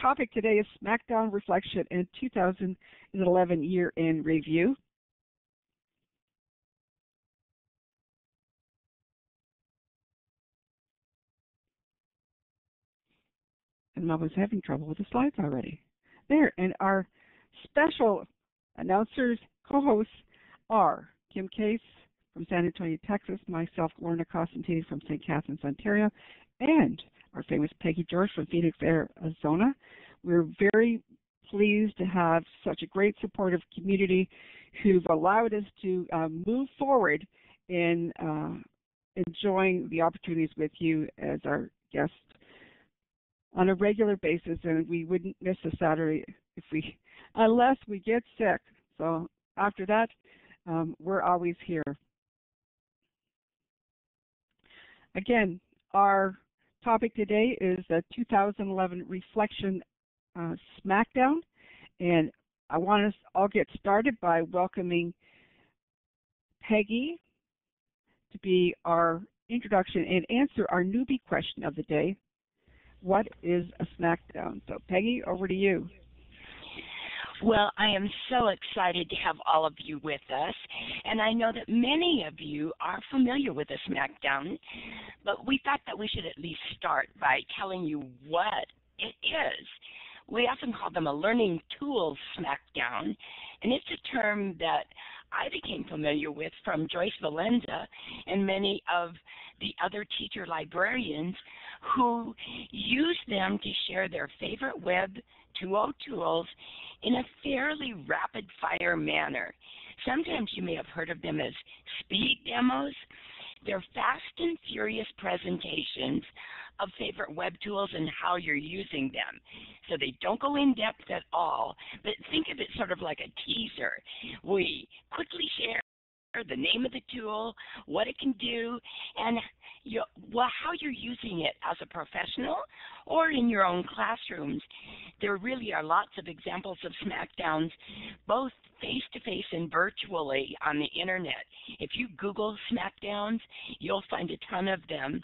topic today is SmackDown Reflection and 2011 Year in Review. And I was having trouble with the slides already. There, and our special announcers, co-hosts are Kim Caise from San Antonio, Texas, myself, Lorna Costantini from St. Catharines, Ontario, and our famous Peggy George from Phoenix, Arizona. We're very pleased to have such a great supportive community who've allowed us to uh, move forward in uh, enjoying the opportunities with you as our guests on a regular basis and we wouldn't miss a Saturday if we unless we get sick. So after that, um, we're always here. Again, our topic today is the 2011 Reflection uh, SmackDown, and I want us all get started by welcoming Peggy to be our introduction and answer our newbie question of the day. What is a SmackDown? So Peggy, over to you. Well, I am so excited to have all of you with us, and I know that many of you are familiar with the SmackDown, but we thought that we should at least start by telling you what it is. We often call them a learning tools SmackDown, and it's a term that I became familiar with from Joyce Valenza and many of the other teacher librarians who use them to share their favorite Web 2.0 tools in a fairly rapid fire manner. Sometimes you may have heard of them as speed demos. They're fast and furious presentations of favorite web tools and how you're using them. So they don't go in depth at all, but think of it sort of like a teaser. We quickly share the name of the tool, what it can do, and you, well, how you're using it as a professional or in your own classrooms. There really are lots of examples of SmackDowns, both face to face and virtually on the internet. If you Google SmackDowns, you'll find a ton of them.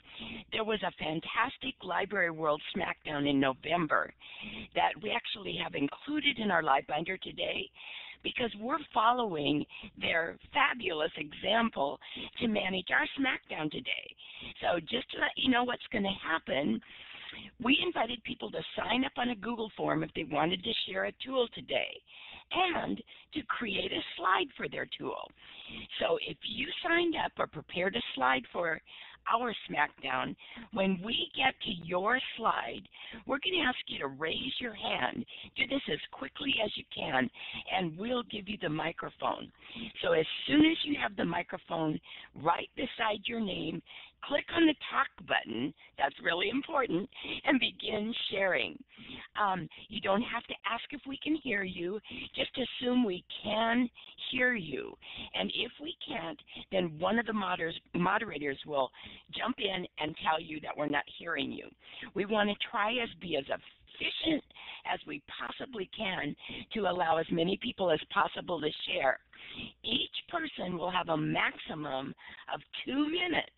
There was a fantastic Library World SmackDown in November that we actually have included in our live binder today because we're following their fabulous example to manage our SmackDown today. So just to let you know what's going to happen, we invited people to sign up on a Google form if they wanted to share a tool today and to create a slide for their tool. So if you signed up or prepared a slide for our SmackDown, when we get to your slide, we're going to ask you to raise your hand. Do this as quickly as you can, and we'll give you the microphone. So as soon as you have the microphone right beside your name, click on the talk button, that's really important, and begin sharing. Um, you don't have to ask if we can hear you, just assume we can hear you. And if we can't, then one of the moder moderators will jump in and tell you that we're not hearing you. We want to try as be as efficient as we possibly can to allow as many people as possible to share. Each person will have a maximum of two minutes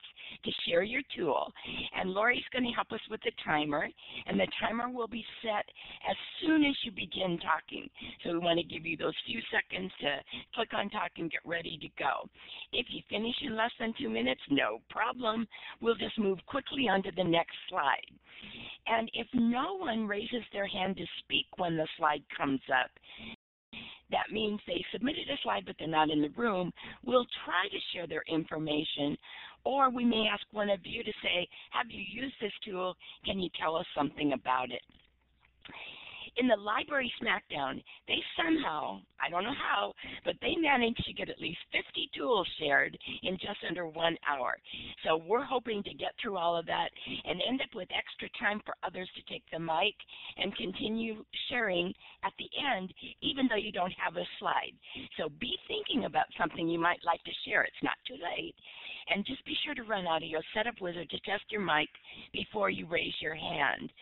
to share your tool. And Lori's going to help us with the timer, and the timer will be set as soon as you begin talking. So we want to give you those few seconds to click on talk and get ready to go. If you finish in less than two minutes, no problem. We'll just move quickly on to the next slide. And if no one raises their hand to speak when the slide comes up, that means they submitted a slide but they're not in the room. We'll try to share their information or we may ask one of you to say, have you used this tool? Can you tell us something about it? In the library SmackDown, they somehow, I don't know how, but they managed to get at least 50 tools shared in just under one hour. So we're hoping to get through all of that and end up with extra time for others to take the mic and continue sharing at the end, even though you don't have a slide. So be thinking about something you might like to share. It's not too late. And just be sure to run Audio of your Setup Wizard to test your mic before you raise your hand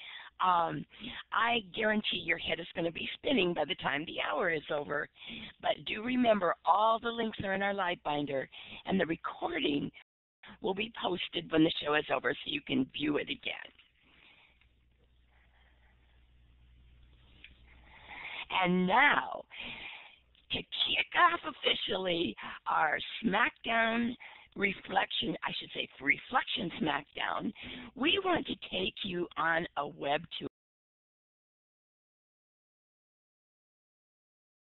um, I guarantee your head is going to be spinning by the time the hour is over. But do remember, all the links are in our live binder, and the recording will be posted when the show is over so you can view it again. And now, to kick off officially our SmackDown reflection, I should say reflection SmackDown, we want to take you on a web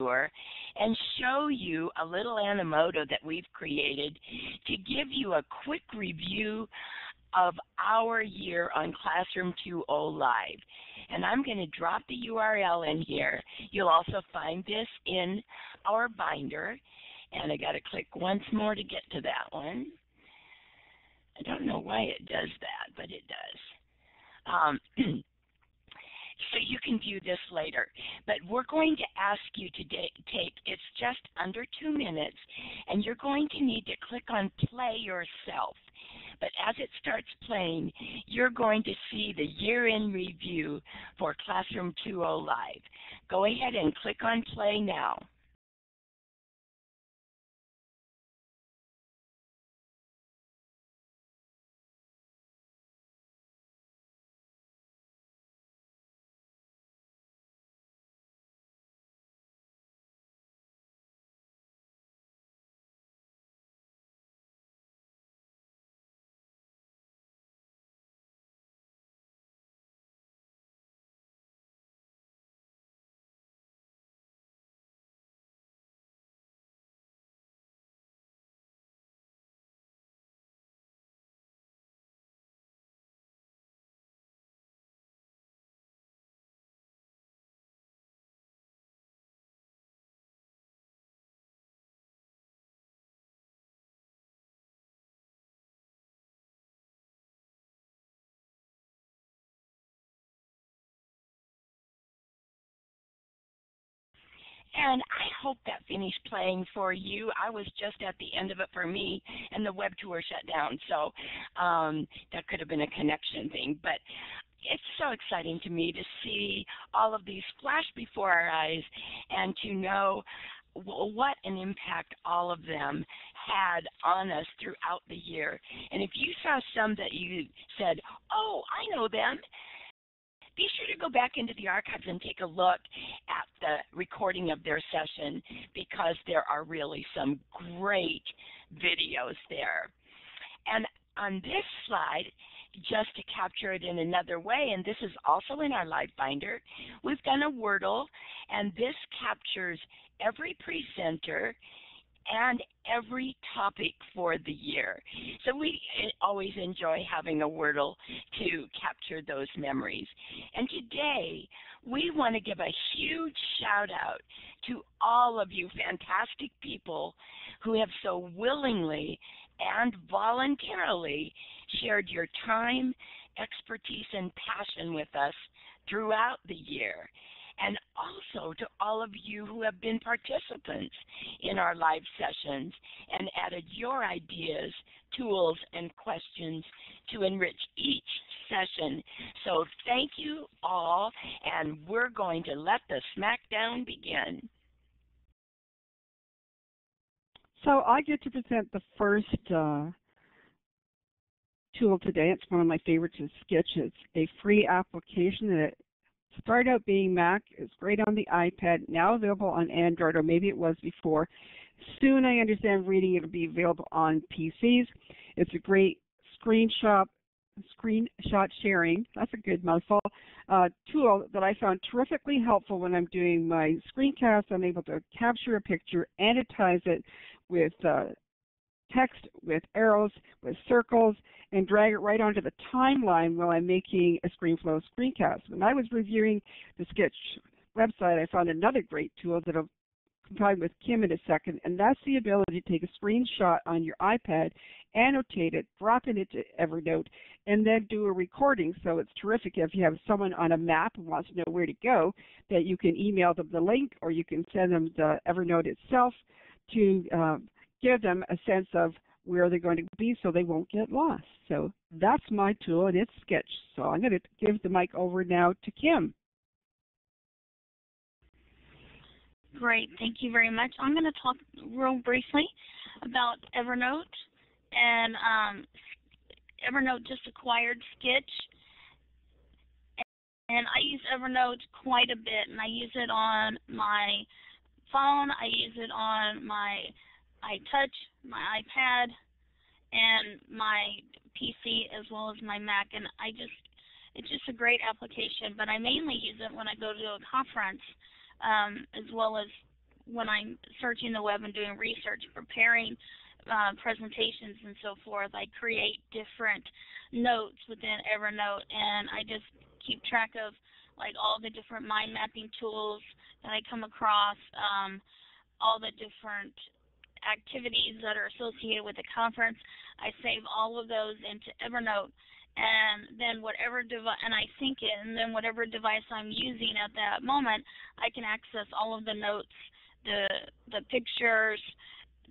tour and show you a little Animoto that we've created to give you a quick review of our year on Classroom 2.0 Live. And I'm going to drop the URL in here. You'll also find this in our binder. And I got to click once more to get to that one. I don't know why it does that, but it does. Um, so you can view this later. But we're going to ask you to take, it's just under two minutes, and you're going to need to click on play yourself. But as it starts playing, you're going to see the year-in review for Classroom 2.0 Live. Go ahead and click on play now. And I hope that finished playing for you. I was just at the end of it for me, and the web tour shut down. So um, that could have been a connection thing. But it's so exciting to me to see all of these flash before our eyes and to know what an impact all of them had on us throughout the year. And if you saw some that you said, oh, I know them, be sure to go back into the archives and take a look at the recording of their session because there are really some great videos there. And on this slide, just to capture it in another way, and this is also in our live binder, we've done a Wordle, and this captures every presenter and every topic for the year. So we eh, always enjoy having a Wordle to capture those memories. And today, we want to give a huge shout out to all of you fantastic people who have so willingly and voluntarily shared your time, expertise, and passion with us throughout the year and also to all of you who have been participants in our live sessions and added your ideas, tools, and questions to enrich each session. So thank you all, and we're going to let the SmackDown begin. So I get to present the first uh, tool today. It's one of my favorites is Skitch. It's a free application that started out being Mac. It's great on the iPad, now available on Android, or maybe it was before. Soon, I understand reading it'll be available on PCs. It's a great screenshot screenshot sharing, that's a good mouthful, uh, tool that I found terrifically helpful when I'm doing my screencast. I'm able to capture a picture, annotize it with uh, text with arrows, with circles, and drag it right onto the timeline while I'm making a ScreenFlow screencast. When I was reviewing the Skitch website, I found another great tool that I'll combine with Kim in a second, and that's the ability to take a screenshot on your iPad, annotate it, drop it into Evernote, and then do a recording. So it's terrific if you have someone on a map and wants to know where to go, that you can email them the link or you can send them the Evernote itself to um, give them a sense of where they're going to be so they won't get lost. So that's my tool and it's Skitch. So I'm going to give the mic over now to Kim. Great, thank you very much. I'm going to talk real briefly about Evernote. And um, Evernote just acquired Skitch and I use Evernote quite a bit, and I use it on my phone, I use it on my iTouch, my iPad, and my PC as well as my Mac, and I just it's just a great application. But I mainly use it when I go to a conference, um, as well as when I'm searching the web and doing research, preparing uh, presentations and so forth. I create different notes within Evernote, and I just keep track of like all the different mind mapping tools that I come across, um, all the different activities that are associated with the conference. I save all of those into Evernote and then whatever device and I sync it and then whatever device I'm using at that moment I can access all of the notes the the pictures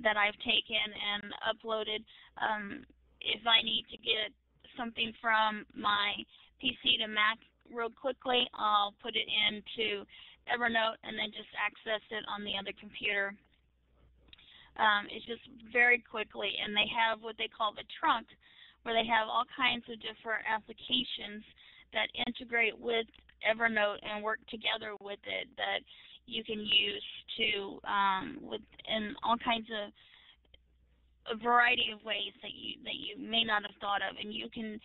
that I've taken and uploaded um, if I need to get something from my PC to Mac real quickly I'll put it into Evernote and then just access it on the other computer um, it's just very quickly and they have what they call the trunk where they have all kinds of different applications that integrate with Evernote and work together with it that you can use to um, with in all kinds of a variety of ways that you that you may not have thought of, and you can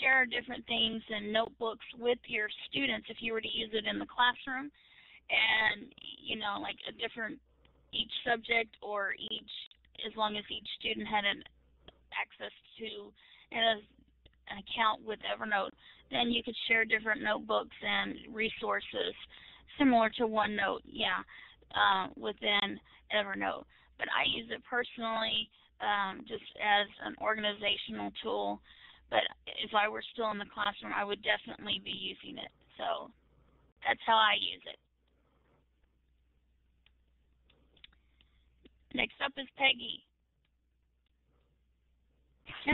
share different things and notebooks with your students if you were to use it in the classroom, and you know like a different each subject or each as long as each student had an access to an, an account with Evernote, then you could share different notebooks and resources similar to OneNote, yeah, uh, within Evernote. But I use it personally um, just as an organizational tool. But if I were still in the classroom, I would definitely be using it. So that's how I use it. Next up is Peggy.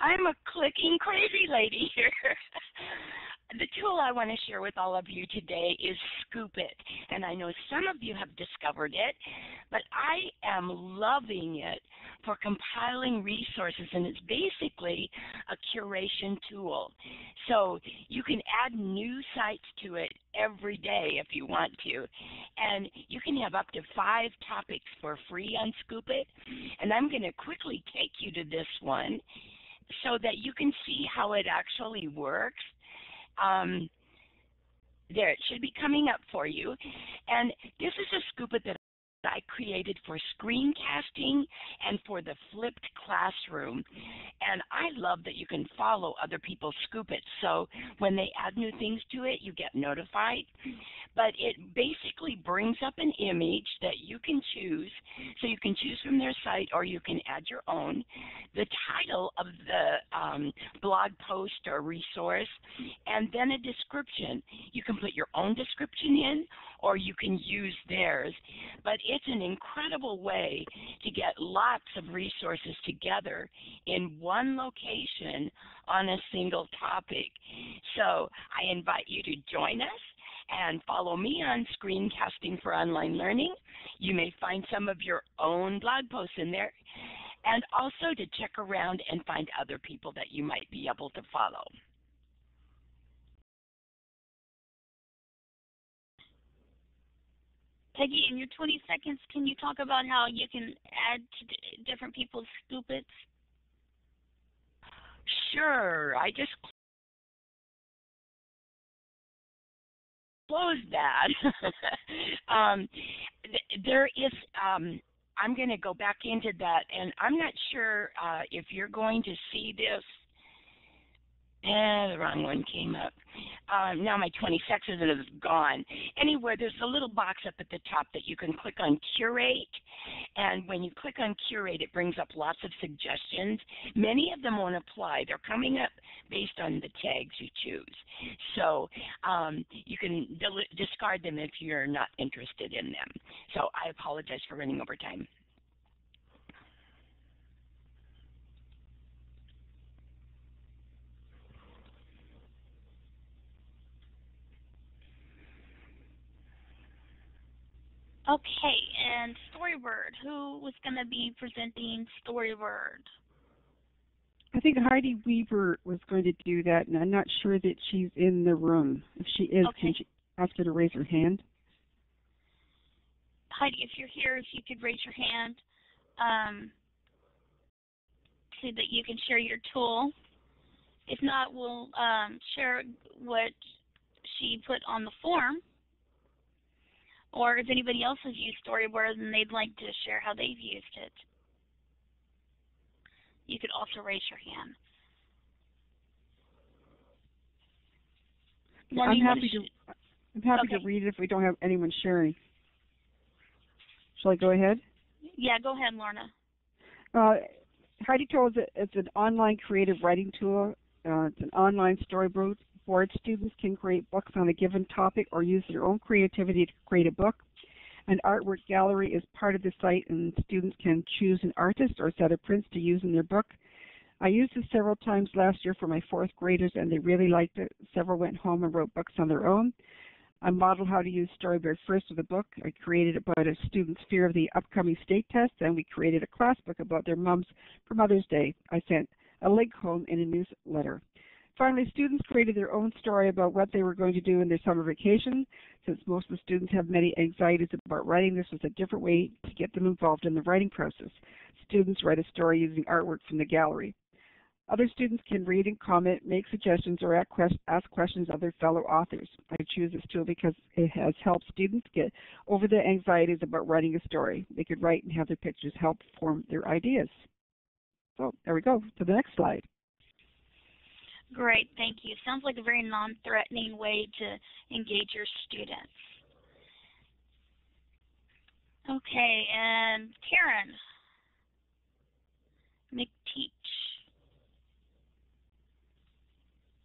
I'm a clicking crazy lady here. the tool I want to share with all of you today is Scoop.it. And I know some of you have discovered it, but I am loving it for compiling resources. And it's basically a curation tool. So you can add new sites to it every day if you want to. And you can have up to five topics for free on Scoop.it. And I'm going to quickly take you to this one so that you can see how it actually works. Um, there, it should be coming up for you. And this is a Scoop.it that I created for screencasting and for the flipped classroom. And I love that you can follow other people Scoop.it. So when they add new things to it, you get notified. But it basically brings up an image that you can choose. So you can choose from their site or you can add your own. The title of the um, blog post or resource, and then a description. You can put your own description in or you can use theirs. But it's an incredible way to get lots of resources together in one location on a single topic. So I invite you to join us and follow me on Screencasting for Online Learning. You may find some of your own blog posts in there. And also to check around and find other people that you might be able to follow. Peggy, in your 20 seconds, can you talk about how you can add to different people's Scoop.its? Sure. I just closed that. um, th there is, um, I'm going to go back into that, and I'm not sure uh, if you're going to see this Eh, the wrong one came up. Um, now my 20 seconds is gone. Anywhere, there's a little box up at the top that you can click on Curate. And when you click on Curate, it brings up lots of suggestions. Many of them won't apply. They're coming up based on the tags you choose. So um, you can discard them if you're not interested in them. So I apologize for running over time. Okay, and Storybird. Who was going to be presenting Storybird? I think Heidi Weaver was going to do that, and I'm not sure that she's in the room. If she is, Okay. can she ask her to raise her hand? Heidi, if you're here, if you could raise your hand um, so that you can share your tool. If not, we'll um, share what she put on the form. Or if anybody else has used Storybird and they'd like to share how they've used it, you could also raise your hand. I'm happy to. I'm happy Okay. to read it if we don't have anyone sharing. Shall I go ahead? Yeah, go ahead, Lorna. Uh, Heidi told us it's an online creative writing tool. Uh, it's an online storyboard. Board students can create books on a given topic or use their own creativity to create a book. An artwork gallery is part of the site, and students can choose an artist or set of prints to use in their book. I used this several times last year for my fourth graders, and they really liked it. Several went home and wrote books on their own. I modeled how to use Storybird first with a book. I created about a student's fear of the upcoming state test, and we created a class book about their mums for Mother's Day. I sent a link home in a newsletter. Finally, students created their own story about what they were going to do in their summer vacation. Since most of the students have many anxieties about writing, this was a different way to get them involved in the writing process. Students write a story using artwork from the gallery. Other students can read and comment, make suggestions, or ask questions of their fellow authors. I choose this tool because it has helped students get over their anxieties about writing a story. They could write and have their pictures help form their ideas. So there we go to the next slide. Great, thank you. Sounds like a very non-threatening way to engage your students. Okay, and Karen McTeach.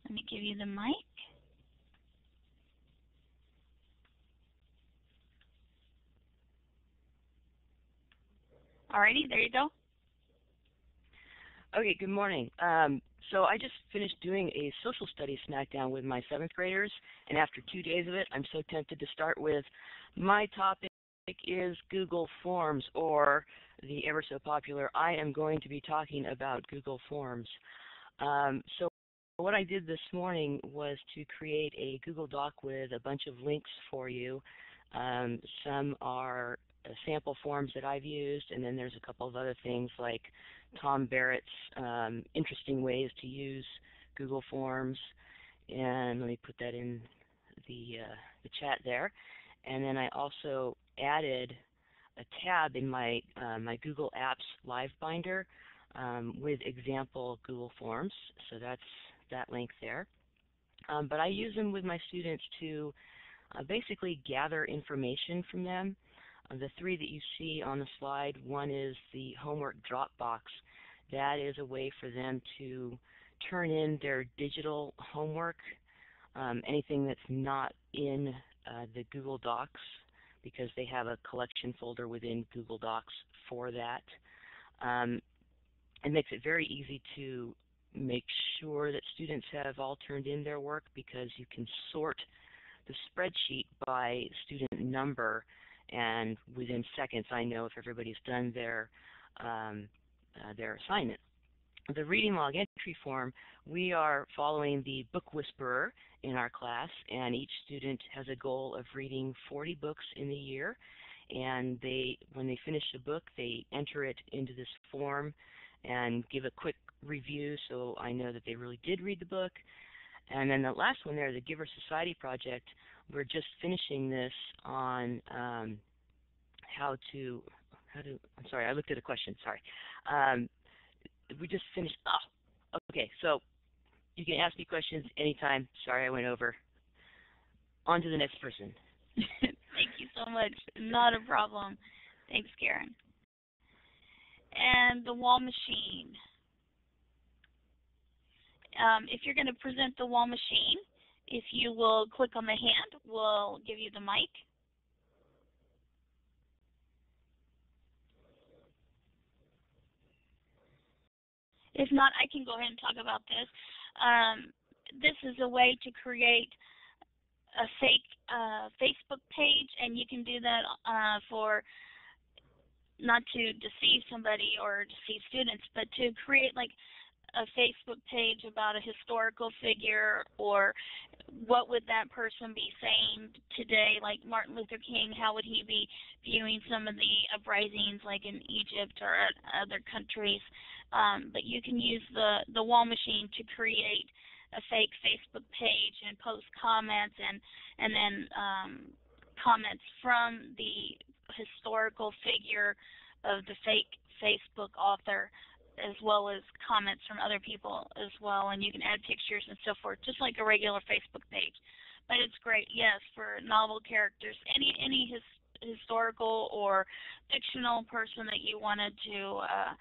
Let me give you the mic. Alrighty, there you go. Okay, good morning. Um, so I just finished doing a social studies smackdown with my seventh graders, and after two days of it, I'm so tempted to start with my topic is Google Forms, or the ever so popular I am going to be talking about Google Forms. Um, so what I did this morning was to create a Google Doc with a bunch of links for you. Um, some are sample forms that I've used, and then there's a couple of other things like Tom Barrett's um, interesting ways to use Google Forms. And let me put that in the, uh, the chat there. And then I also added a tab in my, uh, my Google Apps Live Binder um, with example Google Forms. So that's that link there. Um, but I use them with my students to uh, basically gather information from them. The three that you see on the slide, one is the homework Dropbox. That is a way for them to turn in their digital homework, um, anything that's not in uh, the Google Docs, because they have a collection folder within Google Docs for that. Um, it makes it very easy to make sure that students have all turned in their work because you can sort the spreadsheet by student number and within seconds I know if everybody's done their um, uh, their assignment. The reading log entry form, we are following the book whisperer in our class and each student has a goal of reading 40 books in the year and they when they finish a book they enter it into this form and give a quick review so I know that they really did read the book. And then the last one there, the Giver Society Project, we're just finishing this on um, how to, how to, I'm sorry, I looked at a question, sorry. Um, we just finished, oh, okay, so you can ask me questions anytime. Sorry I went over. On to the next person. Thank you so much. Not a problem. Thanks, Karen. And the wall machine. Um, if you're going to present the wall machine, if you will click on the hand, we'll give you the mic. If not, I can go ahead and talk about this. Um, this is a way to create a fake uh, Facebook page, and you can do that uh, for not to deceive somebody or deceive students, but to create like a Facebook page about a historical figure or what would that person be saying today? Like Martin Luther King how would he be viewing some of the uprisings like in Egypt or other countries? Um, but you can use the the wall machine to create a fake Facebook page and post comments and and then um, comments from the historical figure of the fake Facebook author as well as comments from other people as well and you can add pictures and so forth just like a regular Facebook page. But it's great yes for novel characters any any his, historical or fictional person that you wanted to uh,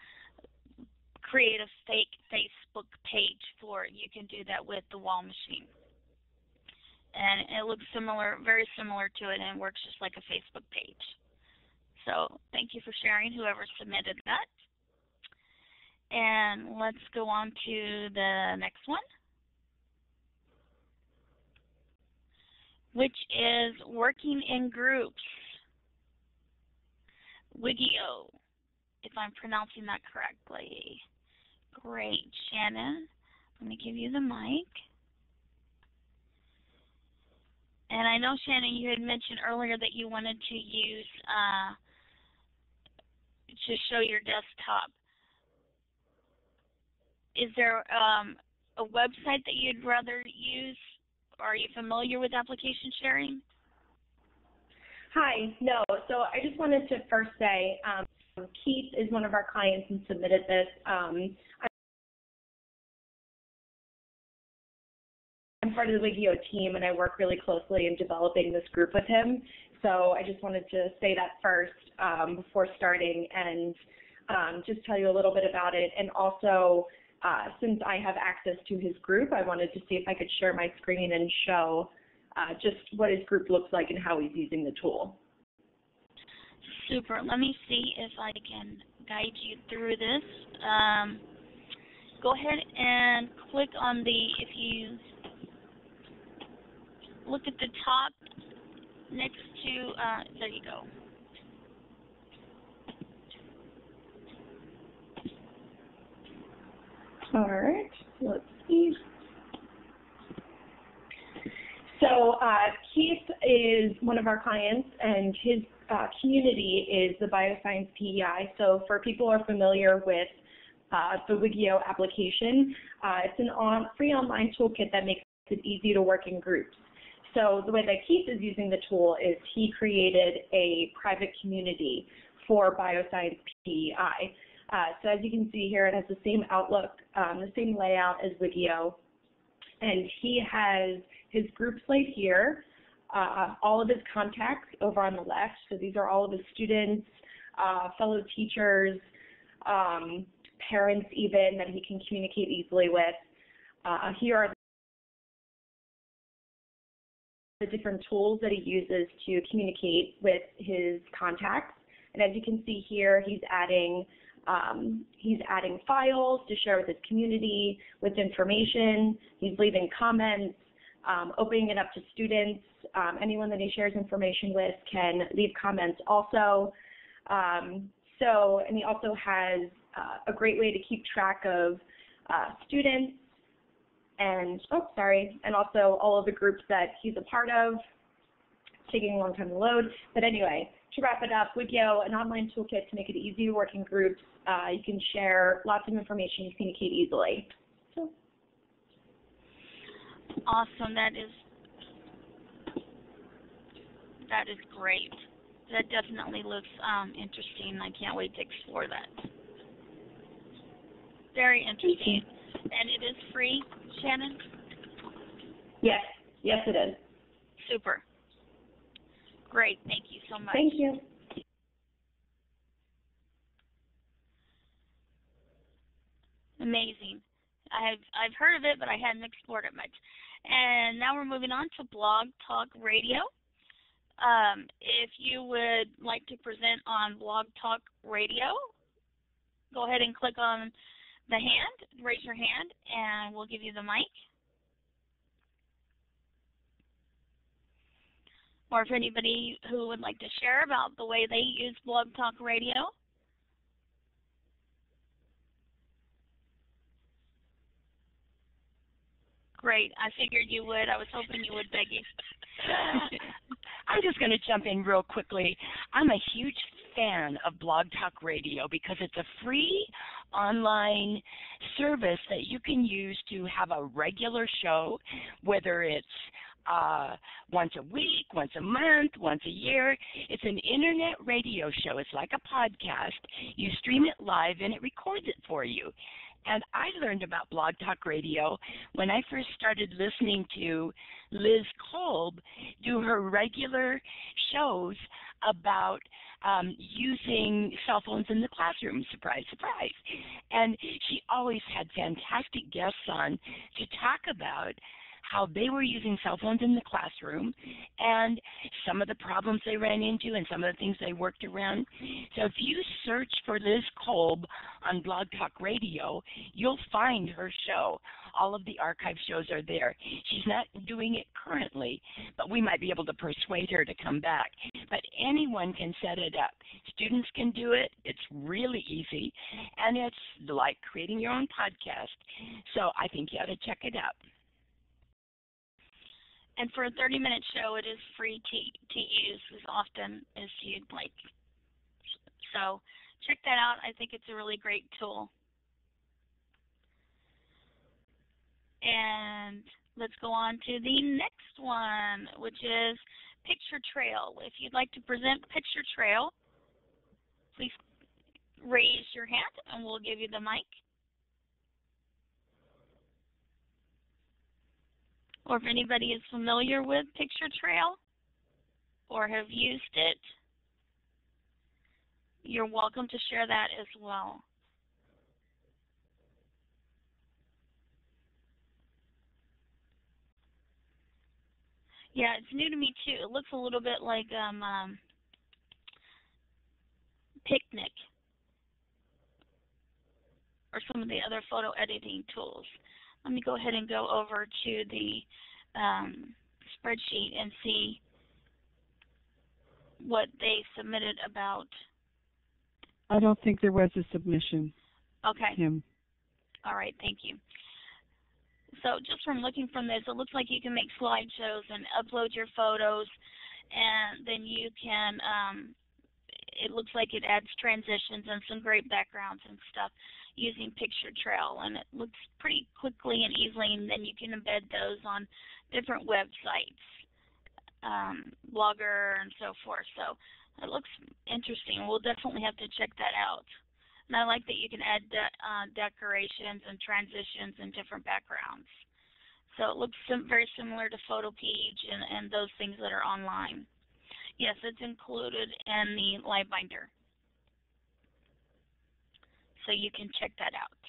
create a fake Facebook page for you can do that with the wall machine. And it looks similar very similar to it and works just like a Facebook page. So thank you for sharing whoever submitted that and let's go on to the next one, which is working in groups. Wigio, if I'm pronouncing that correctly. Great, Shannon. Let me give you the mic. And I know, Shannon, you had mentioned earlier that you wanted to use uh, to show your desktop is there um, a website that you'd rather use? Are you familiar with application sharing? Hi, no. So I just wanted to first say um, Keith is one of our clients and submitted this. Um, I'm part of the Wigio team and I work really closely in developing this group with him. So I just wanted to say that first um, before starting and um, just tell you a little bit about it and also uh, since I have access to his group, I wanted to see if I could share my screen and show uh, just what his group looks like and how he's using the tool. Super. Let me see if I can guide you through this. Um, go ahead and click on the, if you look at the top next to, uh, there you go. All right, let's see. So uh, Keith is one of our clients, and his uh, community is the Bioscience PEI. So for people who are familiar with uh, the Wigio application, uh, it's an on, free online toolkit that makes it easy to work in groups. So the way that Keith is using the tool is he created a private community for Bioscience PEI. Uh, so as you can see here, it has the same outlook, um, the same layout as Wigio. And he has his group slate here, uh, all of his contacts over on the left. So these are all of his students, uh, fellow teachers, um, parents even that he can communicate easily with. Uh, here are the different tools that he uses to communicate with his contacts. And as you can see here, he's adding um, he's adding files to share with his community with information. He's leaving comments, um, opening it up to students. Um, anyone that he shares information with can leave comments also. Um, so, and he also has uh, a great way to keep track of uh, students and, oh, sorry, and also all of the groups that he's a part of. It's taking a long time to load. But anyway, to wrap it up, Wigio, an online toolkit to make it easy to work in groups. Uh, you can share lots of information, you communicate easily. So. Awesome. That is that is great. That definitely looks um, interesting. I can't wait to explore that. Very interesting. And it is free, Shannon? Yes. Yes, it is. Super. Great. Thank you so much. Thank you. Amazing. I've I've heard of it, but I hadn't explored it much. And now we're moving on to Blog Talk Radio. Um, if you would like to present on Blog Talk Radio, go ahead and click on the hand, raise your hand, and we'll give you the mic. Or if anybody who would like to share about the way they use Blog Talk Radio. Great. I figured you would. I was hoping you would, Becky. I'm just going to jump in real quickly. I'm a huge fan of Blog Talk Radio because it's a free online service that you can use to have a regular show, whether it's uh, once a week, once a month, once a year. It's an internet radio show. It's like a podcast. You stream it live and it records it for you. And I learned about Blog Talk Radio when I first started listening to Liz Kolb do her regular shows about um, using cell phones in the classroom. Surprise, surprise. And she always had fantastic guests on to talk about how they were using cell phones in the classroom and some of the problems they ran into and some of the things they worked around. So if you search for Liz Kolb on Blog Talk Radio, you'll find her show. All of the archive shows are there. She's not doing it currently, but we might be able to persuade her to come back. But anyone can set it up. Students can do it. It's really easy, and it's like creating your own podcast. So I think you ought to check it out. And for a 30 minute show, it is free to, to use as often as you'd like. So check that out. I think it's a really great tool. And let's go on to the next one, which is Picture Trail. If you'd like to present Picture Trail, please raise your hand and we'll give you the mic. Or if anybody is familiar with Picture Trail or have used it, you're welcome to share that as well. Yeah, it's new to me too. It looks a little bit like um, um Picnik or some of the other photo editing tools let me go ahead and go over to the um, spreadsheet and see what they submitted about. I don't think there was a submission. Okay. Kim. All right, thank you. So just from looking from this, it looks like you can make slideshows and upload your photos, and then you can, um, it looks like it adds transitions and some great backgrounds and stuff using Picture Trail, and it looks pretty quickly and easily, and then you can embed those on different websites, um, Blogger, and so forth. So it looks interesting. We'll definitely have to check that out. And I like that you can add de uh, decorations and transitions and different backgrounds. So it looks sim very similar to PhotoPeach and, and those things that are online. Yes, it's included in the LiveBinder so you can check that out.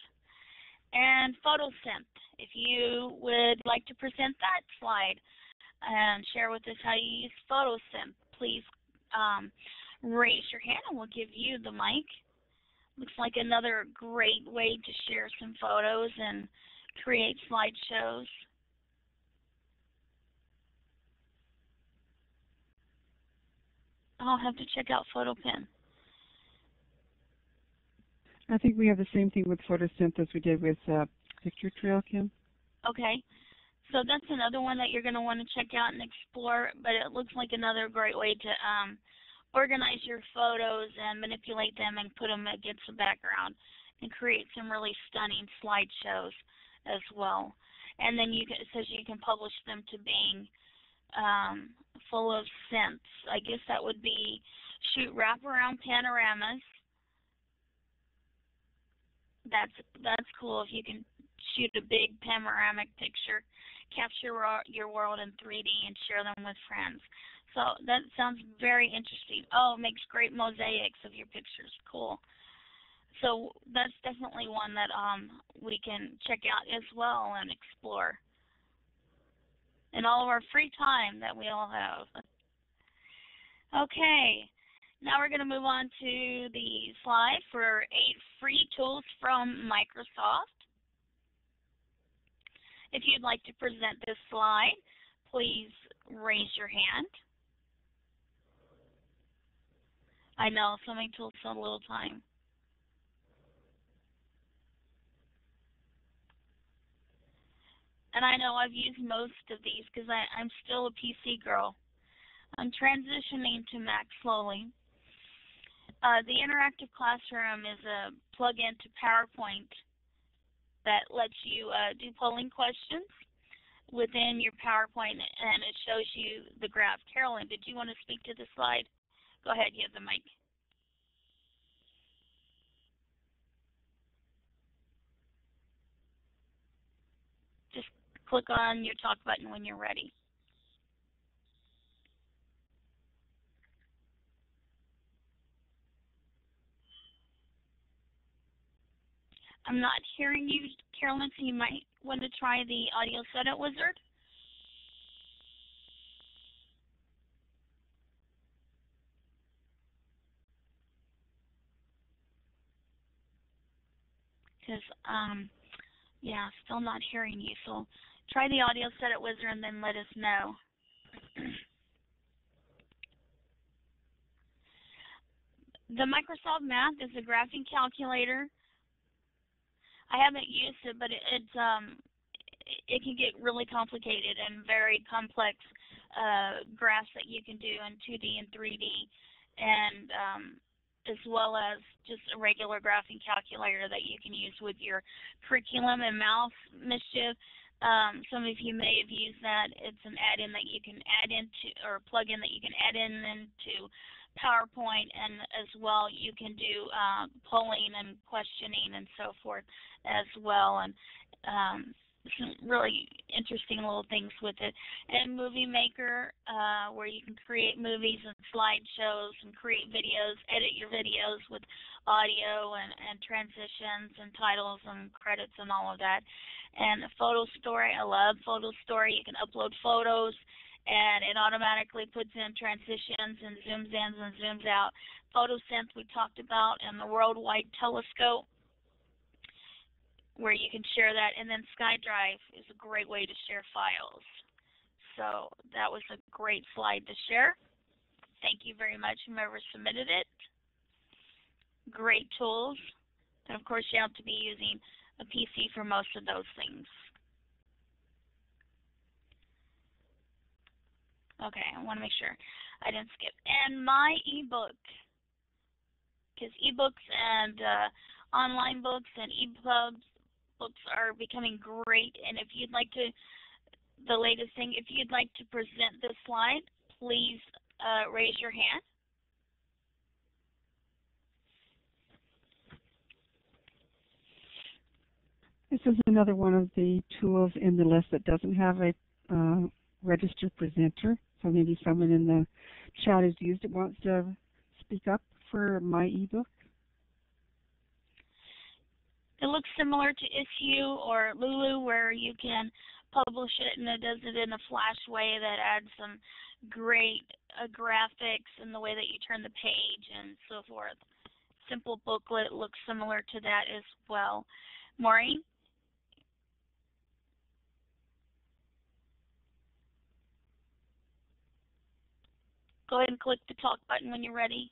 And photosynth, if you would like to present that slide and share with us how you use photosynth, please um, raise your hand and we'll give you the mic. Looks like another great way to share some photos and create slideshows. I'll have to check out PhotoPen. I think we have the same thing with Photosynth as we did with uh, Picture Trail, Kim. Okay. So that's another one that you're going to want to check out and explore, but it looks like another great way to um, organize your photos and manipulate them and put them against the background and create some really stunning slideshows as well. And then you can, it says you can publish them to Bing um, full of simps. I guess that would be shoot wraparound panoramas that's that's cool if you can shoot a big panoramic picture, capture your world in 3D and share them with friends. So that sounds very interesting. Oh, it makes great mosaics of your pictures. Cool. So that's definitely one that um, we can check out as well and explore in all of our free time that we all have. Okay, now we're going to move on to the slide for eight free tools from Microsoft. If you'd like to present this slide, please raise your hand. I know, so many tools, so little time. and I know I've used most of these because I'm still a PC girl. I'm transitioning to Mac slowly. Uh, the interactive classroom is a plug-in to PowerPoint that lets you uh, do polling questions within your PowerPoint and it shows you the graph. Carolyn, did you want to speak to the slide? Go ahead, you have the mic. Just click on your talk button when you're ready. I'm not hearing you, Carolyn, so you might want to try the audio setup wizard. Because, um, yeah, still not hearing you. So try the audio setup wizard and then let us know. the Microsoft Math is a graphing calculator I haven't used it, but it, it's um, it can get really complicated and very complex uh, graphs that you can do in 2D and 3D, and um, as well as just a regular graphing calculator that you can use with your curriculum and mouse mischief. Um, some of you may have used that. It's an add-in that you can add into, or plug-in that you can add in into PowerPoint, and as well you can do uh, polling and questioning and so forth as well. And um, some really interesting little things with it. And Movie Maker, uh, where you can create movies and slideshows and create videos, edit your videos with audio and, and transitions and titles and credits and all of that. And Photo Story, I love Photo Story. You can upload photos and it automatically puts in transitions and zooms in and zooms out. Photosynth we talked about and the Worldwide Telescope where you can share that. And then SkyDrive is a great way to share files. So that was a great slide to share. Thank you very much, whomever submitted it. Great tools. And of course, you have to be using a PC for most of those things. Okay, I want to make sure I didn't skip. And my ebook, because ebooks and uh, online books and EPUBs books are becoming great. And if you'd like to, the latest thing, if you'd like to present this slide, please uh, raise your hand. This is another one of the tools in the list that doesn't have a uh, registered presenter. So maybe someone in the chat has used it wants to speak up for my ebook. It looks similar to Issuu or Lulu where you can publish it and it does it in a flash way that adds some great uh, graphics and the way that you turn the page and so forth. Simple booklet looks similar to that as well. Maureen? Go ahead and click the talk button when you're ready.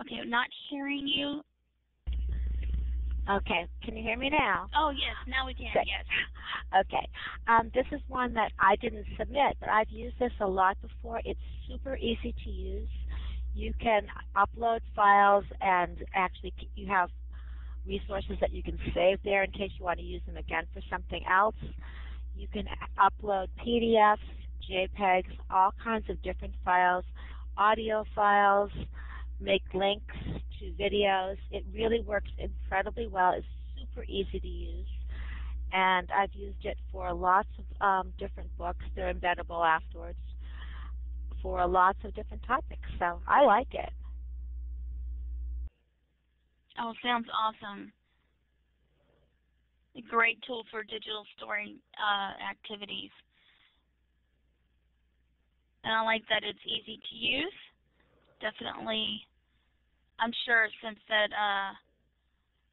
Okay, I'm not hearing you. Okay, can you hear me now? Oh, yes, now we can, Good. yes. Okay, um, this is one that I didn't submit, but I've used this a lot before. It's super easy to use. You can upload files and actually you have resources that you can save there in case you want to use them again for something else. You can upload PDFs, JPEGs, all kinds of different files, audio files, make links to videos. It really works incredibly well. It's super easy to use. And I've used it for lots of um, different books. They're embeddable afterwards for lots of different topics. So I like it. Oh, sounds awesome. A great tool for digital story uh, activities. And I like that it's easy to use. Definitely I'm sure since that uh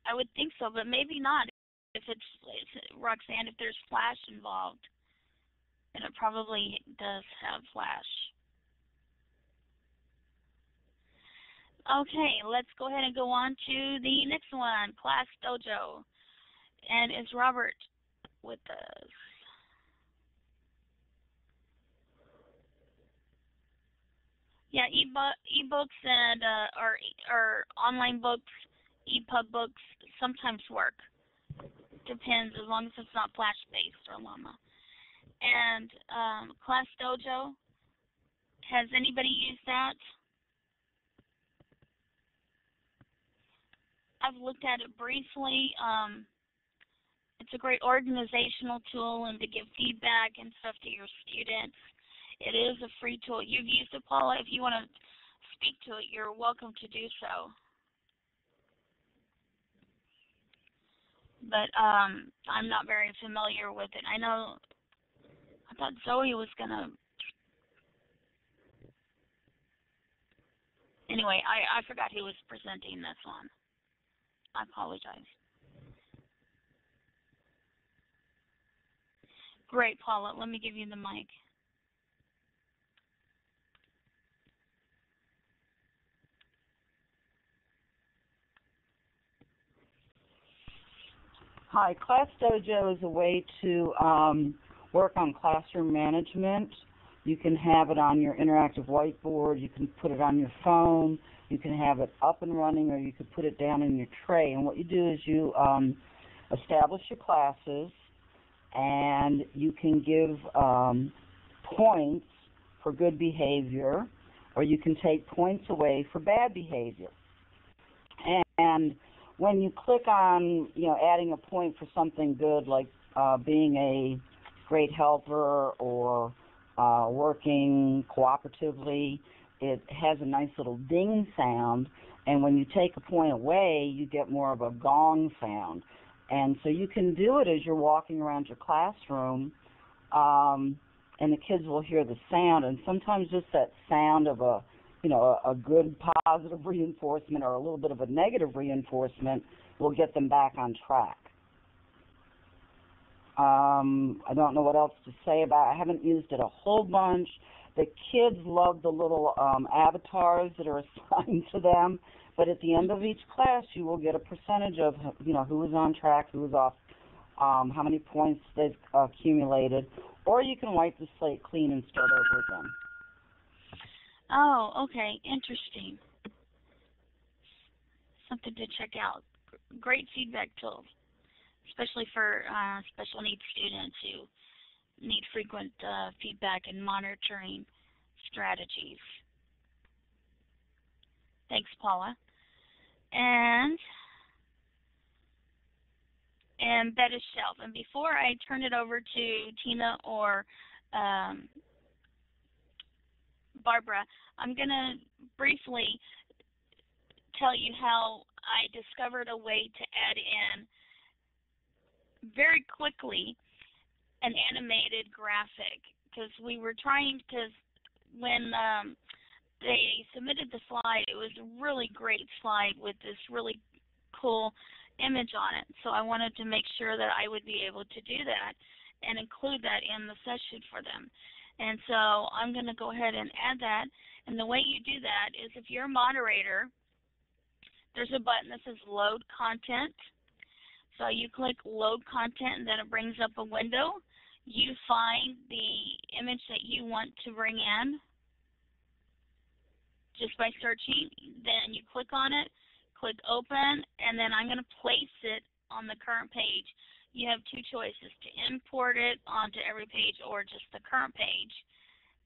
I would think so, but maybe not if it's, it's Roxanne if there's flash involved. And it probably does have flash. Okay, let's go ahead and go on to the next one, Class Dojo. And is Robert with us? Yeah, e-book, e-books and uh, or or online books, EPUB books sometimes work. Depends as long as it's not flash based or Llama. And um, Class Dojo. Has anybody used that? I've looked at it briefly. Um, it's a great organizational tool and to give feedback and stuff to your students. It is a free tool. You've used it, Paula. If you want to speak to it, you're welcome to do so. But um, I'm not very familiar with it. I know, I thought Zoe was going to. Anyway, I, I forgot who was presenting this one. I apologize. Great, Paula. Let me give you the mic. Hi, Class Dojo is a way to um, work on classroom management. You can have it on your interactive whiteboard, you can put it on your phone, you can have it up and running, or you can put it down in your tray. And what you do is you um, establish your classes, and you can give um, points for good behavior, or you can take points away for bad behavior. And when you click on, you know, adding a point for something good, like uh, being a great helper or uh, working cooperatively, it has a nice little ding sound. And when you take a point away, you get more of a gong sound. And so you can do it as you're walking around your classroom, um, and the kids will hear the sound. And sometimes just that sound of a you know, a, a good positive reinforcement or a little bit of a negative reinforcement will get them back on track. Um, I don't know what else to say about it. I haven't used it a whole bunch. The kids love the little um, avatars that are assigned to them, but at the end of each class, you will get a percentage of, you know, who is on track, who is off, um, how many points they've accumulated, or you can wipe the slate clean and start over again. Oh, okay. Interesting. Something to check out. Great feedback tool, especially for uh, special needs students who need frequent uh, feedback and monitoring strategies. Thanks, Paula. And embedded shelf. And before I turn it over to Tina or um, Barbara, I'm going to briefly tell you how I discovered a way to add in very quickly an animated graphic because we were trying to when um, they submitted the slide it was a really great slide with this really cool image on it so I wanted to make sure that I would be able to do that and include that in the session for them and so I'm going to go ahead and add that. And the way you do that is if you're a moderator, there's a button that says load content. So you click load content and then it brings up a window. You find the image that you want to bring in just by searching. Then you click on it, click open, and then I'm going to place it on the current page you have two choices to import it onto every page or just the current page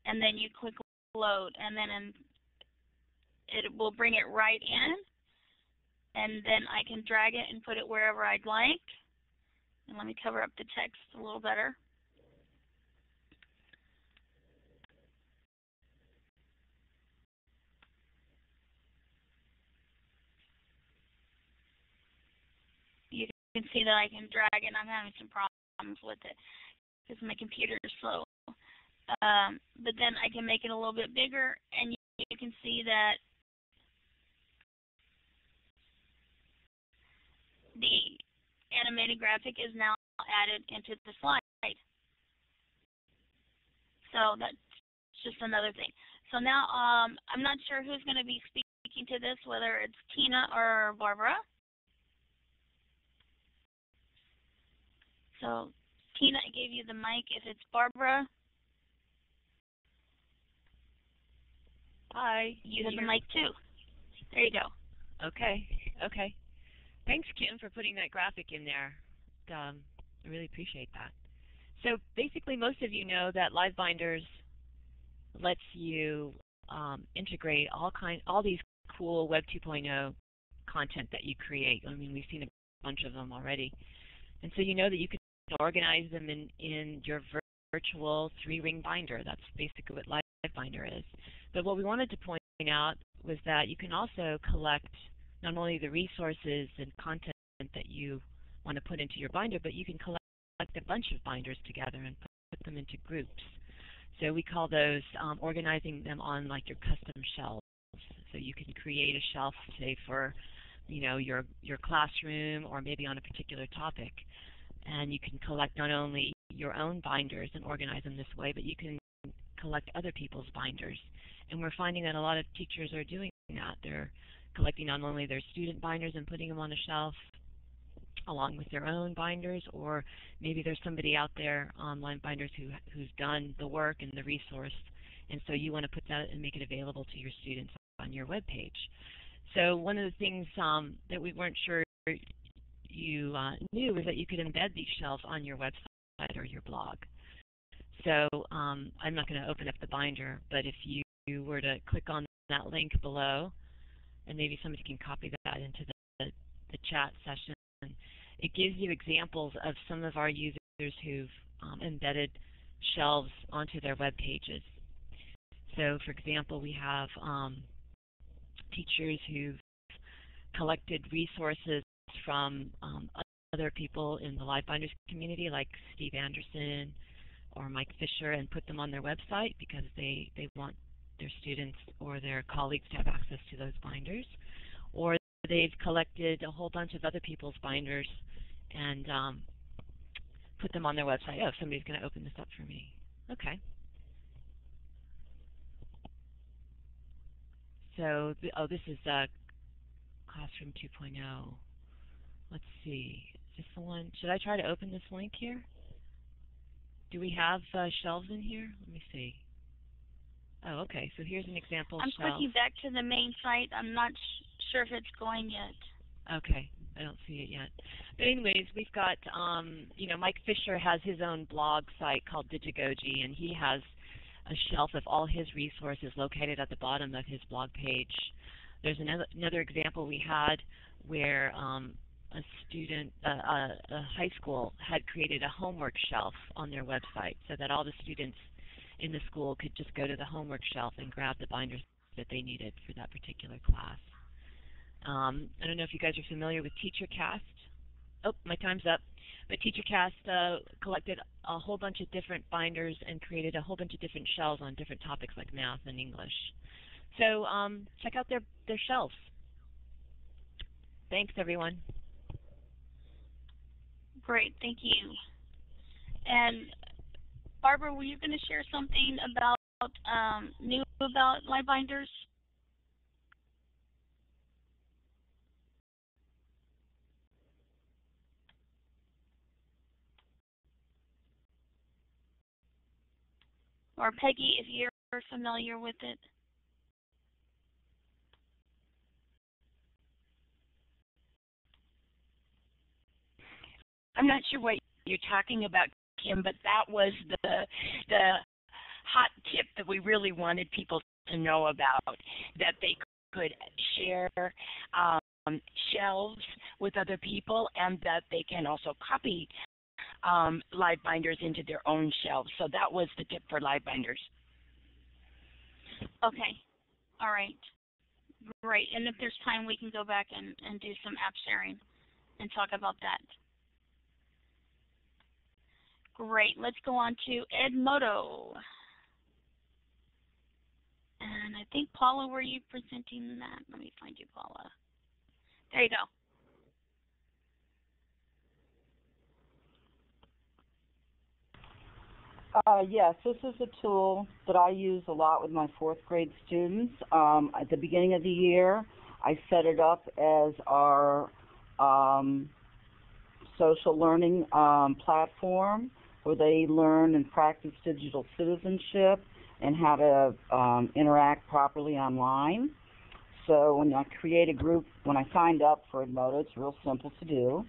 and then you click load and then in, it will bring it right in and then I can drag it and put it wherever I'd like and let me cover up the text a little better You can see that I can drag it. I'm having some problems with it because my computer is slow. Um, but then I can make it a little bit bigger, and you, you can see that the animated graphic is now added into the slide. So that's just another thing. So now um, I'm not sure who's going to be speaking speaking to this, whether it's Tina or Barbara. So Tina, I gave you the mic. If it's Barbara, Hi. you have the mic too. There you go. Okay. Okay. Thanks, Kim, for putting that graphic in there. Um, I really appreciate that. So basically, most of you know that LiveBinders lets you um, integrate all kind, all these cool Web 2.0 content that you create. I mean, we've seen a bunch of them already, and so you know that you can organize them in in your vir virtual three-ring binder. That's basically what LiveBinder is. But what we wanted to point out was that you can also collect not only the resources and content that you want to put into your binder, but you can collect a bunch of binders together and put them into groups. So we call those um, organizing them on like your custom shelves. So you can create a shelf, say for you know your your classroom or maybe on a particular topic, and you can collect not only your own binders and organize them this way, but you can collect other people's binders. And we're finding that a lot of teachers are doing that. They're collecting not only their student binders and putting them on a shelf, along with their own binders, or maybe there's somebody out there on LiveBinders who who's done the work and the resource, and so you want to put that and make it available to your students on your web page. So one of the things um, that we weren't sure you uh, knew was that you could embed these shelves on your website or your blog. So um, I'm not going to open up the binder, but if you, you were to click on that link below, and maybe somebody can copy that into the, the chat session it gives you examples of some of our users who've um, embedded shelves onto their web pages. So for example, we have um, teachers who've collected resources from um, other people in the LiveBinders community like Steve Anderson or Mike Fisher and put them on their website because they, they want their students or their colleagues to have access to those binders. Or they've collected a whole bunch of other people's binders and um, put them on their website. Oh, somebody's going to open this up for me. Okay. So, oh, this is uh, Classroom 2.0. Let's see. Is this the one? Should I try to open this link here? Do we have uh, shelves in here? Let me see. Oh, okay. So here's an example I'm shelf. clicking back to the main site. I'm not sure if it's going yet. Okay. I don't see it yet. But anyways, we've got, um, you know, Mike Fisher has his own blog site called Digigogy, and he has a shelf of all his resources located at the bottom of his blog page. There's another, another example we had where um, a student, uh, a, high school, had created a homework shelf on their website so that all the students in the school could just go to the homework shelf and grab the binders that they needed for that particular class. Um, I don't know if you guys are familiar with TeacherCast. Oh, my time's up. But TeacherCast uh, collected a whole bunch of different binders and created a whole bunch of different shelves on different topics like math and English. So um, check out their, their shelves. Thanks, everyone. Great, thank you. And Barbara, were you going to share something about um, new about LiveBinders? Or Peggy, if you're familiar with it. I'm not sure what you're talking about, Kim, but that was the the hot tip that we really wanted people to know about, that they could share um, shelves with other people and that they can also copy um, LiveBinders into their own shelves. So that was the tip for live binders. Okay. All right. Great. And if there's time, we can go back and, and do some app sharing and talk about that. Great. Let's go on to Edmodo. And I think, Paula, were you presenting that? Let me find you, Paula. There you go. Uh, yes, this is a tool that I use a lot with my fourth grade students. Um, at the beginning of the year, I set it up as our um, social learning um, platform where they learn and practice digital citizenship and how to um, interact properly online. So when I create a group, when I signed up for Edmodo, it's real simple to do.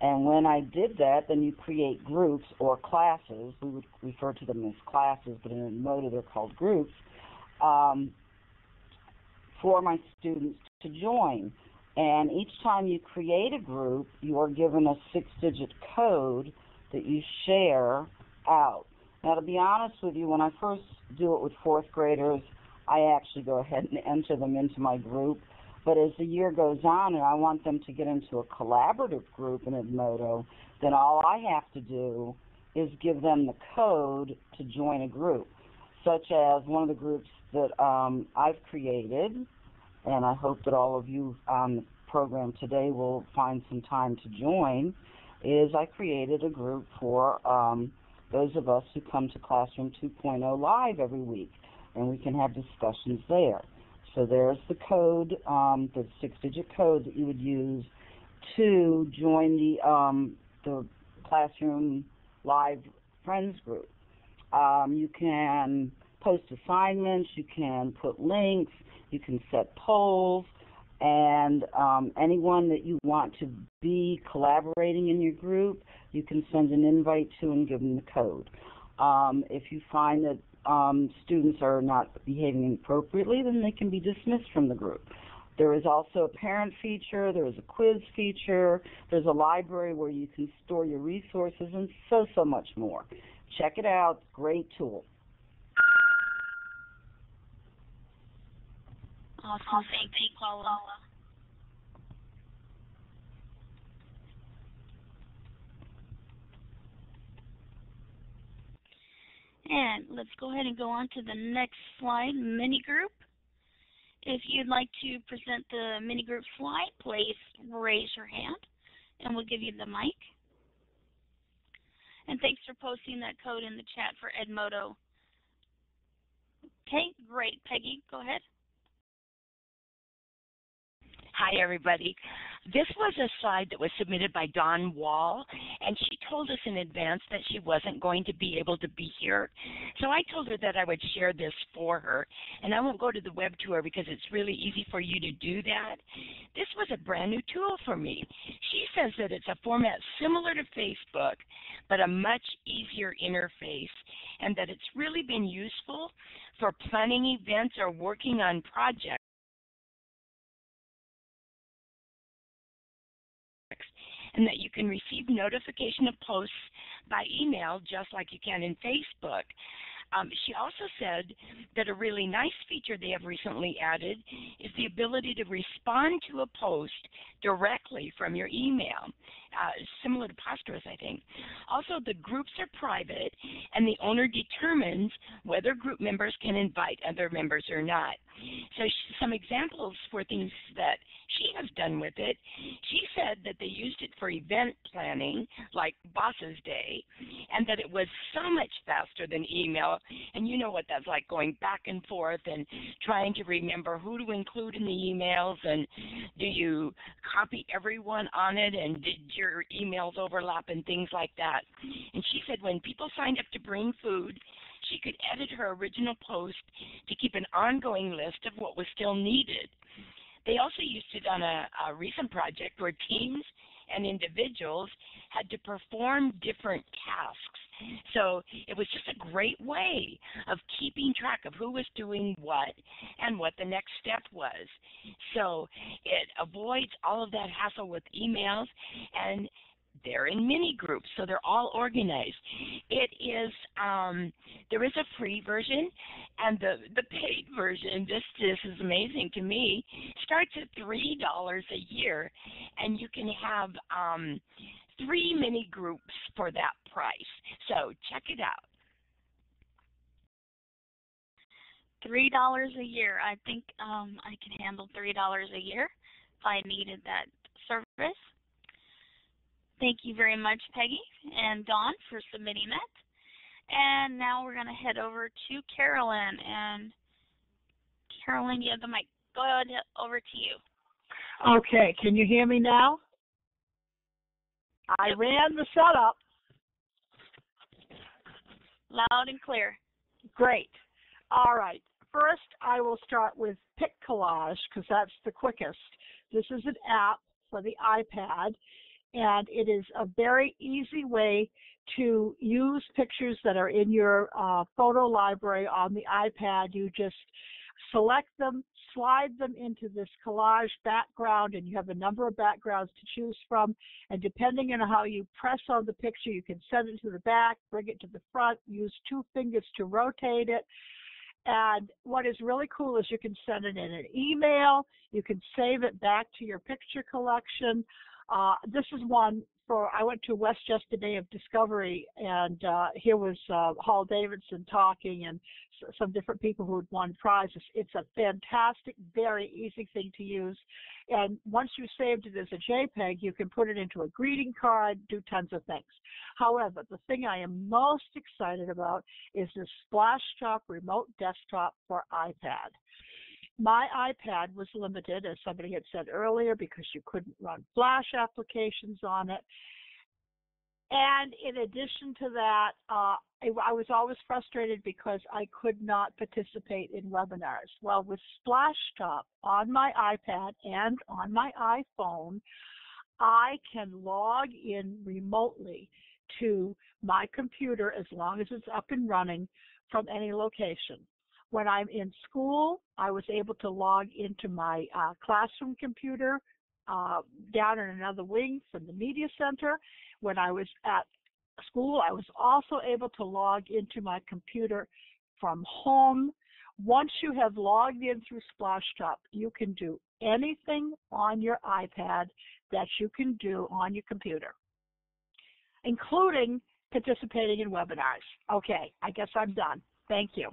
And when I did that, then you create groups or classes. We would refer to them as classes, but in Edmodo they're called groups, um, for my students to join. And each time you create a group, you are given a six-digit code that you share out. Now, to be honest with you, when I first do it with fourth graders, I actually go ahead and enter them into my group. But as the year goes on and I want them to get into a collaborative group in Edmodo, then all I have to do is give them the code to join a group, such as one of the groups that um, I've created, and I hope that all of you on the program today will find some time to join, is I created a group for um, those of us who come to Classroom 2.0 live every week, and we can have discussions there. So there's the code, um, the six-digit code that you would use to join the um, the Classroom Live Friends group. Um, you can post assignments, you can put links, you can set polls, and um, anyone that you want to be collaborating in your group, you can send an invite to and give them the code. Um, if you find that um, students are not behaving appropriately, then they can be dismissed from the group. There is also a parent feature, there is a quiz feature, there's a library where you can store your resources, and so, so much more. Check it out, great tool. Paula. And let's go ahead and go on to the next slide, mini group. If you'd like to present the mini group slide, please raise your hand and we'll give you the mic. And thanks for posting that code in the chat for Edmodo. Okay, great. Peggy, go ahead. Hi, everybody. This was a slide that was submitted by Dawn Wall, and she told us in advance that she wasn't going to be able to be here. So I told her that I would share this for her, and I won't go to the web tour because it's really easy for you to do that. This was a brand new tool for me. She says that it's a format similar to Facebook, but a much easier interface, and that it's really been useful for planning events or working on projects and that you can receive notification of posts by email just like you can in Facebook. Um, she also said that a really nice feature they have recently added is the ability to respond to a post directly from your email, uh, similar to Posterous, I think. Also, the groups are private, and the owner determines whether group members can invite other members or not. So some examples for things that she has done with it. She said that they used it for event planning, like Bosses Day, and that it was so much faster than email. And you know what that's like going back and forth and trying to remember who to include in the emails and do you copy everyone on it and did your emails overlap and things like that. And she said when people signed up to bring food, she could edit her original post to keep an ongoing list of what was still needed. They also used it on a, a recent project where teams and individuals had to perform different tasks. So it was just a great way of keeping track of who was doing what and what the next step was. So it avoids all of that hassle with emails and they're in mini groups, so they're all organized. It is um, there is a free version, and the the paid version. This this is amazing to me. Starts at three dollars a year, and you can have um, three mini groups for that price. So check it out. Three dollars a year. I think um, I can handle three dollars a year if I needed that service. Thank you very much, Peggy and Dawn, for submitting that. And now we're going to head over to Carolyn. And Carolyn, you have the mic. Go ahead, over to you. Okay, can you hear me now? I ran the setup. Loud and clear. Great. All right. First, I will start with Pic Collage because that's the quickest. This is an app for the iPad, and it is a very easy way to use pictures that are in your uh, photo library on the iPad. You just select them, slide them into this collage background, and you have a number of backgrounds to choose from. And depending on how you press on the picture, you can send it to the back, bring it to the front, use two fingers to rotate it. And what is really cool is you can send it in an email, you can save it back to your picture collection. Uh, this is one for, I went to Westchester Day of Discovery and uh, here was uh, Hall Davidson talking and some different people who had won prizes. It's a fantastic, very easy thing to use. And once you saved it as a JPEG, you can put it into a greeting card, do tons of things. However, the thing I am most excited about is the Splash Splashtop Remote Desktop for iPad. My iPad was limited, as somebody had said earlier, because you couldn't run Flash applications on it. And in addition to that, uh, I was always frustrated because I could not participate in webinars. Well, with Splashtop on my iPad and on my iPhone, I can log in remotely to my computer as long as it's up and running from any location. When I'm in school, I was able to log into my uh, classroom computer uh, down in another wing from the media center. When I was at school, I was also able to log into my computer from home. Once you have logged in through Splashtop, you can do anything on your iPad that you can do on your computer, including participating in webinars. Okay, I guess I'm done. Thank you.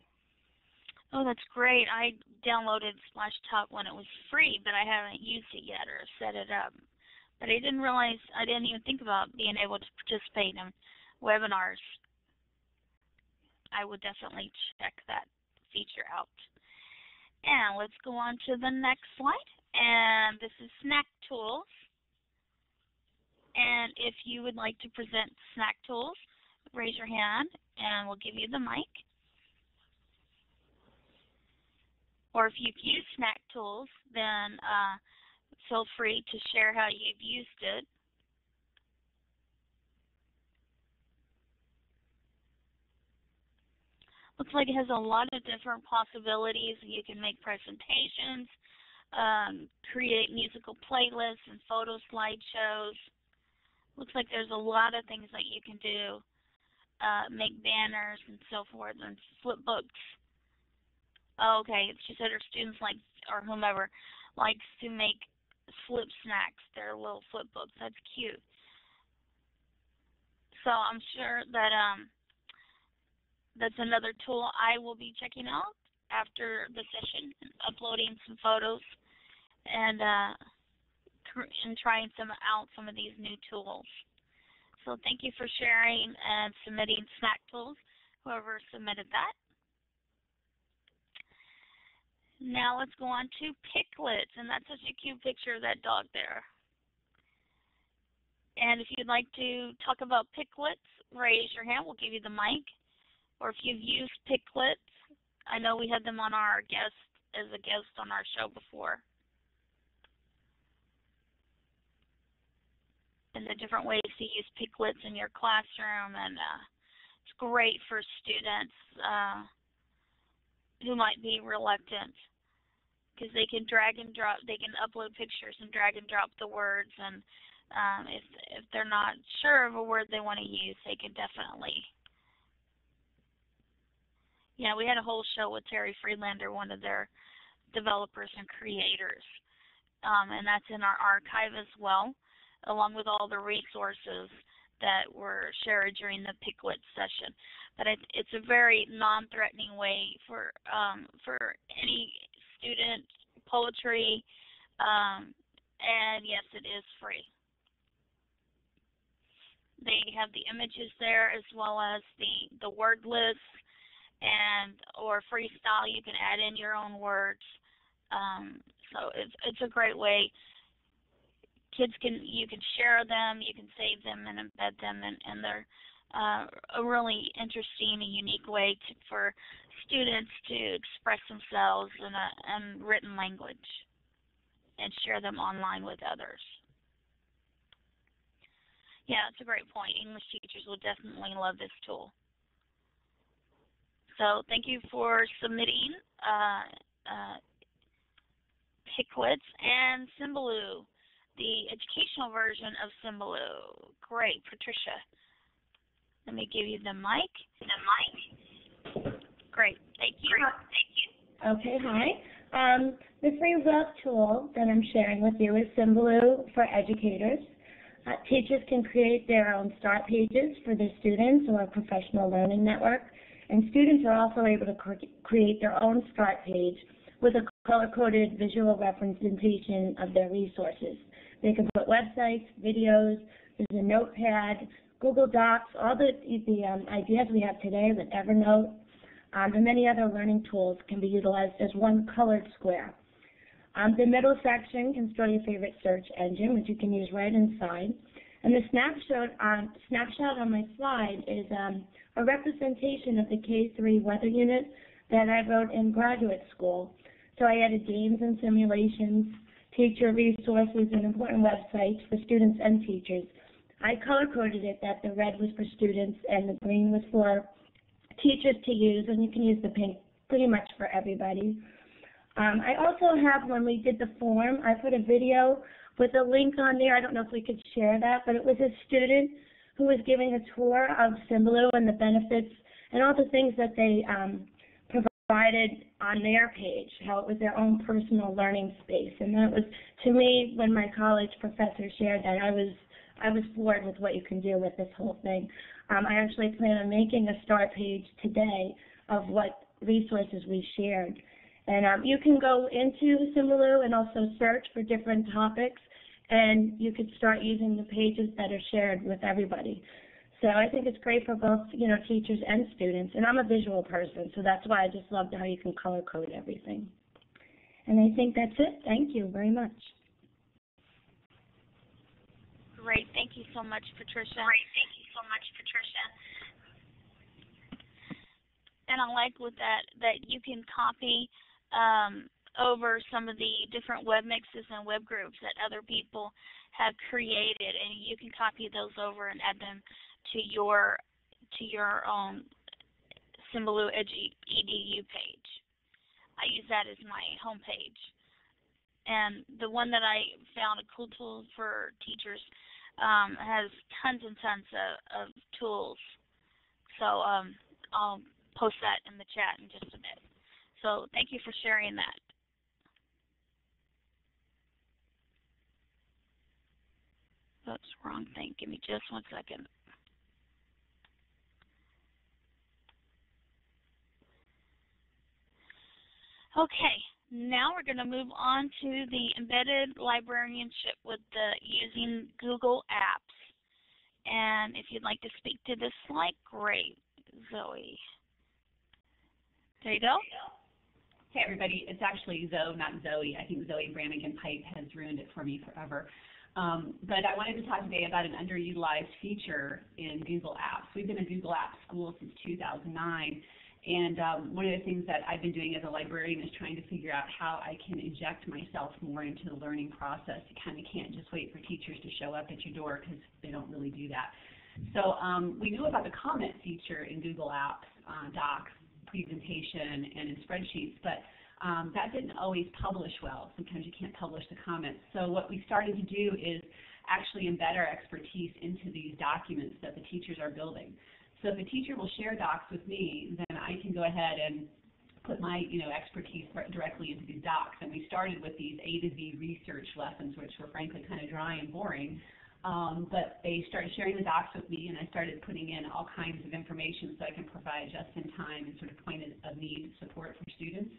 Oh, that's great. I downloaded Splashtop when it was free, but I haven't used it yet or set it up. But I didn't realize, I didn't even think about being able to participate in webinars. I would definitely check that feature out. And let's go on to the next slide. And this is Snack Tools. And if you would like to present Snack Tools, raise your hand and we'll give you the mic. Or if you've used Snack Tools, then uh, feel free to share how you've used it. Looks like it has a lot of different possibilities. You can make presentations, um, create musical playlists and photo slideshows. Looks like there's a lot of things that you can do. Uh, make banners and so forth and flip books. Oh, okay, she said her students like, or whomever, likes to make flip snacks, their little flip books. That's cute. So I'm sure that um, that's another tool I will be checking out after the session, uploading some photos and uh, and trying some out some of these new tools. So thank you for sharing and submitting snack tools, whoever submitted that. Now let's go on to PicLits, and that's such a cute picture of that dog there. And if you'd like to talk about PicLits, raise your hand. We'll give you the mic. Or if you've used PicLits, I know we had them on our guest as a guest on our show before. And the different ways to use PicLits in your classroom, and uh, it's great for students. Uh, who might be reluctant because they can drag and drop, they can upload pictures and drag and drop the words, and um, if if they're not sure of a word they want to use, they can definitely. Yeah, we had a whole show with Terry Friedlander, one of their developers and creators, um, and that's in our archive as well, along with all the resources that were shared during the PicLits session. But it, it's a very non-threatening way for um, for any student poetry, um, and yes, it is free. they have the images there as well as the the word list and or freestyle you can add in your own words um, so it's it's a great way kids can you can share them you can save them and embed them and, and they're uh, a really interesting and unique way to, for students to express themselves in a in written language and share them online with others. Yeah, that's a great point. English teachers will definitely love this tool. So thank you for submitting uh, uh, and Symbaloo, the educational version of Symbaloo. Great, Patricia. Let me give you the mic. The mic. Great, thank you. Thank you. Okay, hi. Um, the free web tool that I'm sharing with you is Symbaloo for educators. Uh, teachers can create their own start pages for their students or a professional learning network, and students are also able to cre create their own start page with a color-coded visual representation of their resources. They can put websites, videos, there's a notepad, Google Docs, all the, the um, ideas we have today with Evernote, um, and many other learning tools can be utilized as one colored square. Um, the middle section can store your favorite search engine, which you can use right inside. And the snapshot on, snapshot on my slide is um, a representation of the K-3 weather unit that I wrote in graduate school. So I added games and simulations, teacher resources, and important websites for students and teachers. I color-coded it that the red was for students and the green was for teachers to use, and you can use the pink pretty much for everybody. Um, I also have, when we did the form, I put a video with a link on there. I don't know if we could share that, but it was a student who was giving a tour of Symbaloo and the benefits and all the things that they um, provided on their page, how it was their own personal learning space. And that was, to me, when my college professor shared that, I was I was floored with what you can do with this whole thing. Um, I actually plan on making a start page today of what resources we shared. And um, you can go into Symbaloo and also search for different topics, and you could start using the pages that are shared with everybody. So I think it's great for both, you know, teachers and students. And I'm a visual person, so that's why I just loved how you can color code everything. And I think that's it. Thank you very much. Great. Thank you so much, Patricia. Great. Thank you so much, Patricia. And I like with that that you can copy um, over some of the different web mixes and web groups that other people have created, and you can copy those over and add them to your to your own Symbaloo Edu page. I use that as my home page. And the one that I found a cool tool for teachers um, has tons and tons of, of tools. So um, I'll post that in the chat in just a bit. So thank you for sharing that. Oops, wrong thing. Give me just one second. Okay, now we're going to move on to the embedded librarianship with the using Google Apps. And if you'd like to speak to this slide, great, Zoe. There you go. Hey everybody, it's actually Zoe, not Zoe. I think Zoe Branigan Pipe has ruined it for me forever. Um, but I wanted to talk today about an underutilized feature in Google Apps. We've been a Google Apps school since 2009, and um, one of the things that I've been doing as a librarian is trying to figure out how I can inject myself more into the learning process. You kind of can't just wait for teachers to show up at your door because they don't really do that. So um, we knew about the comment feature in Google Apps, uh, Docs, presentation, and in spreadsheets, but um, that didn't always publish well. Sometimes you can't publish the comments. So what we started to do is actually embed our expertise into these documents that the teachers are building. So if a teacher will share docs with me, then I can go ahead and put my you know expertise directly into these docs. And we started with these A to Z research lessons, which were frankly kind of dry and boring. Um, but they started sharing the docs with me, and I started putting in all kinds of information so I can provide just in time and sort of point of need support for students.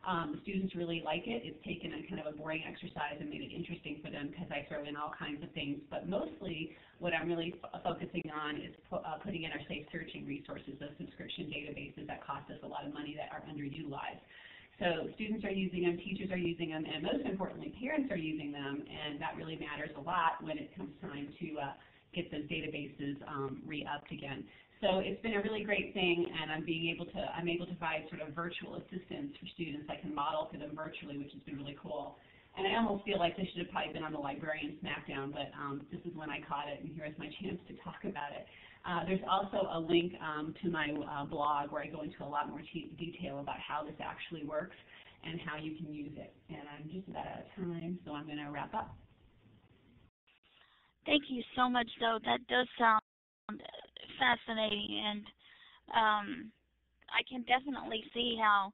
Um, the students really like it. It's taken a kind of a boring exercise and made it interesting for them because I throw in all kinds of things. But mostly, what I'm really focusing on is pu uh, putting in our safe searching resources, those subscription databases that cost us a lot of money that are underutilized. So students are using them, teachers are using them, and most importantly, parents are using them, and that really matters a lot when it comes time to uh, get those databases um, re-upped again. So it's been a really great thing, and I'm being able to I'm able to provide sort of virtual assistance for students. I can model for them virtually, which has been really cool. And I almost feel like this should have probably been on the librarian smackdown, but um, this is when I caught it, and here's my chance to talk about it. Uh, there's also a link um, to my uh, blog where I go into a lot more detail about how this actually works and how you can use it. And I'm just about out of time, so I'm going to wrap up. Thank you so much, Zoe. That does sound fascinating, and um, I can definitely see how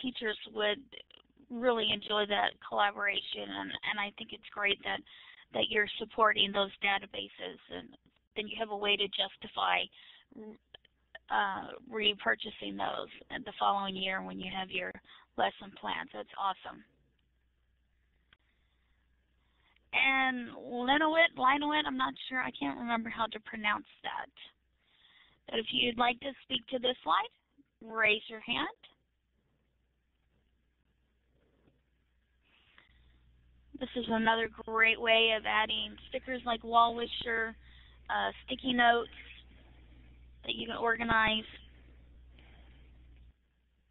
teachers would really enjoy that collaboration, and, and I think it's great that that you're supporting those databases, and then you have a way to justify uh, repurchasing those the following year when you have your lesson plans. That's awesome. And Linowit, Linowit, I'm not sure, I can't remember how to pronounce that. But if you'd like to speak to this slide, raise your hand. This is another great way of adding stickers like Wallwisher, uh, sticky notes that you can organize.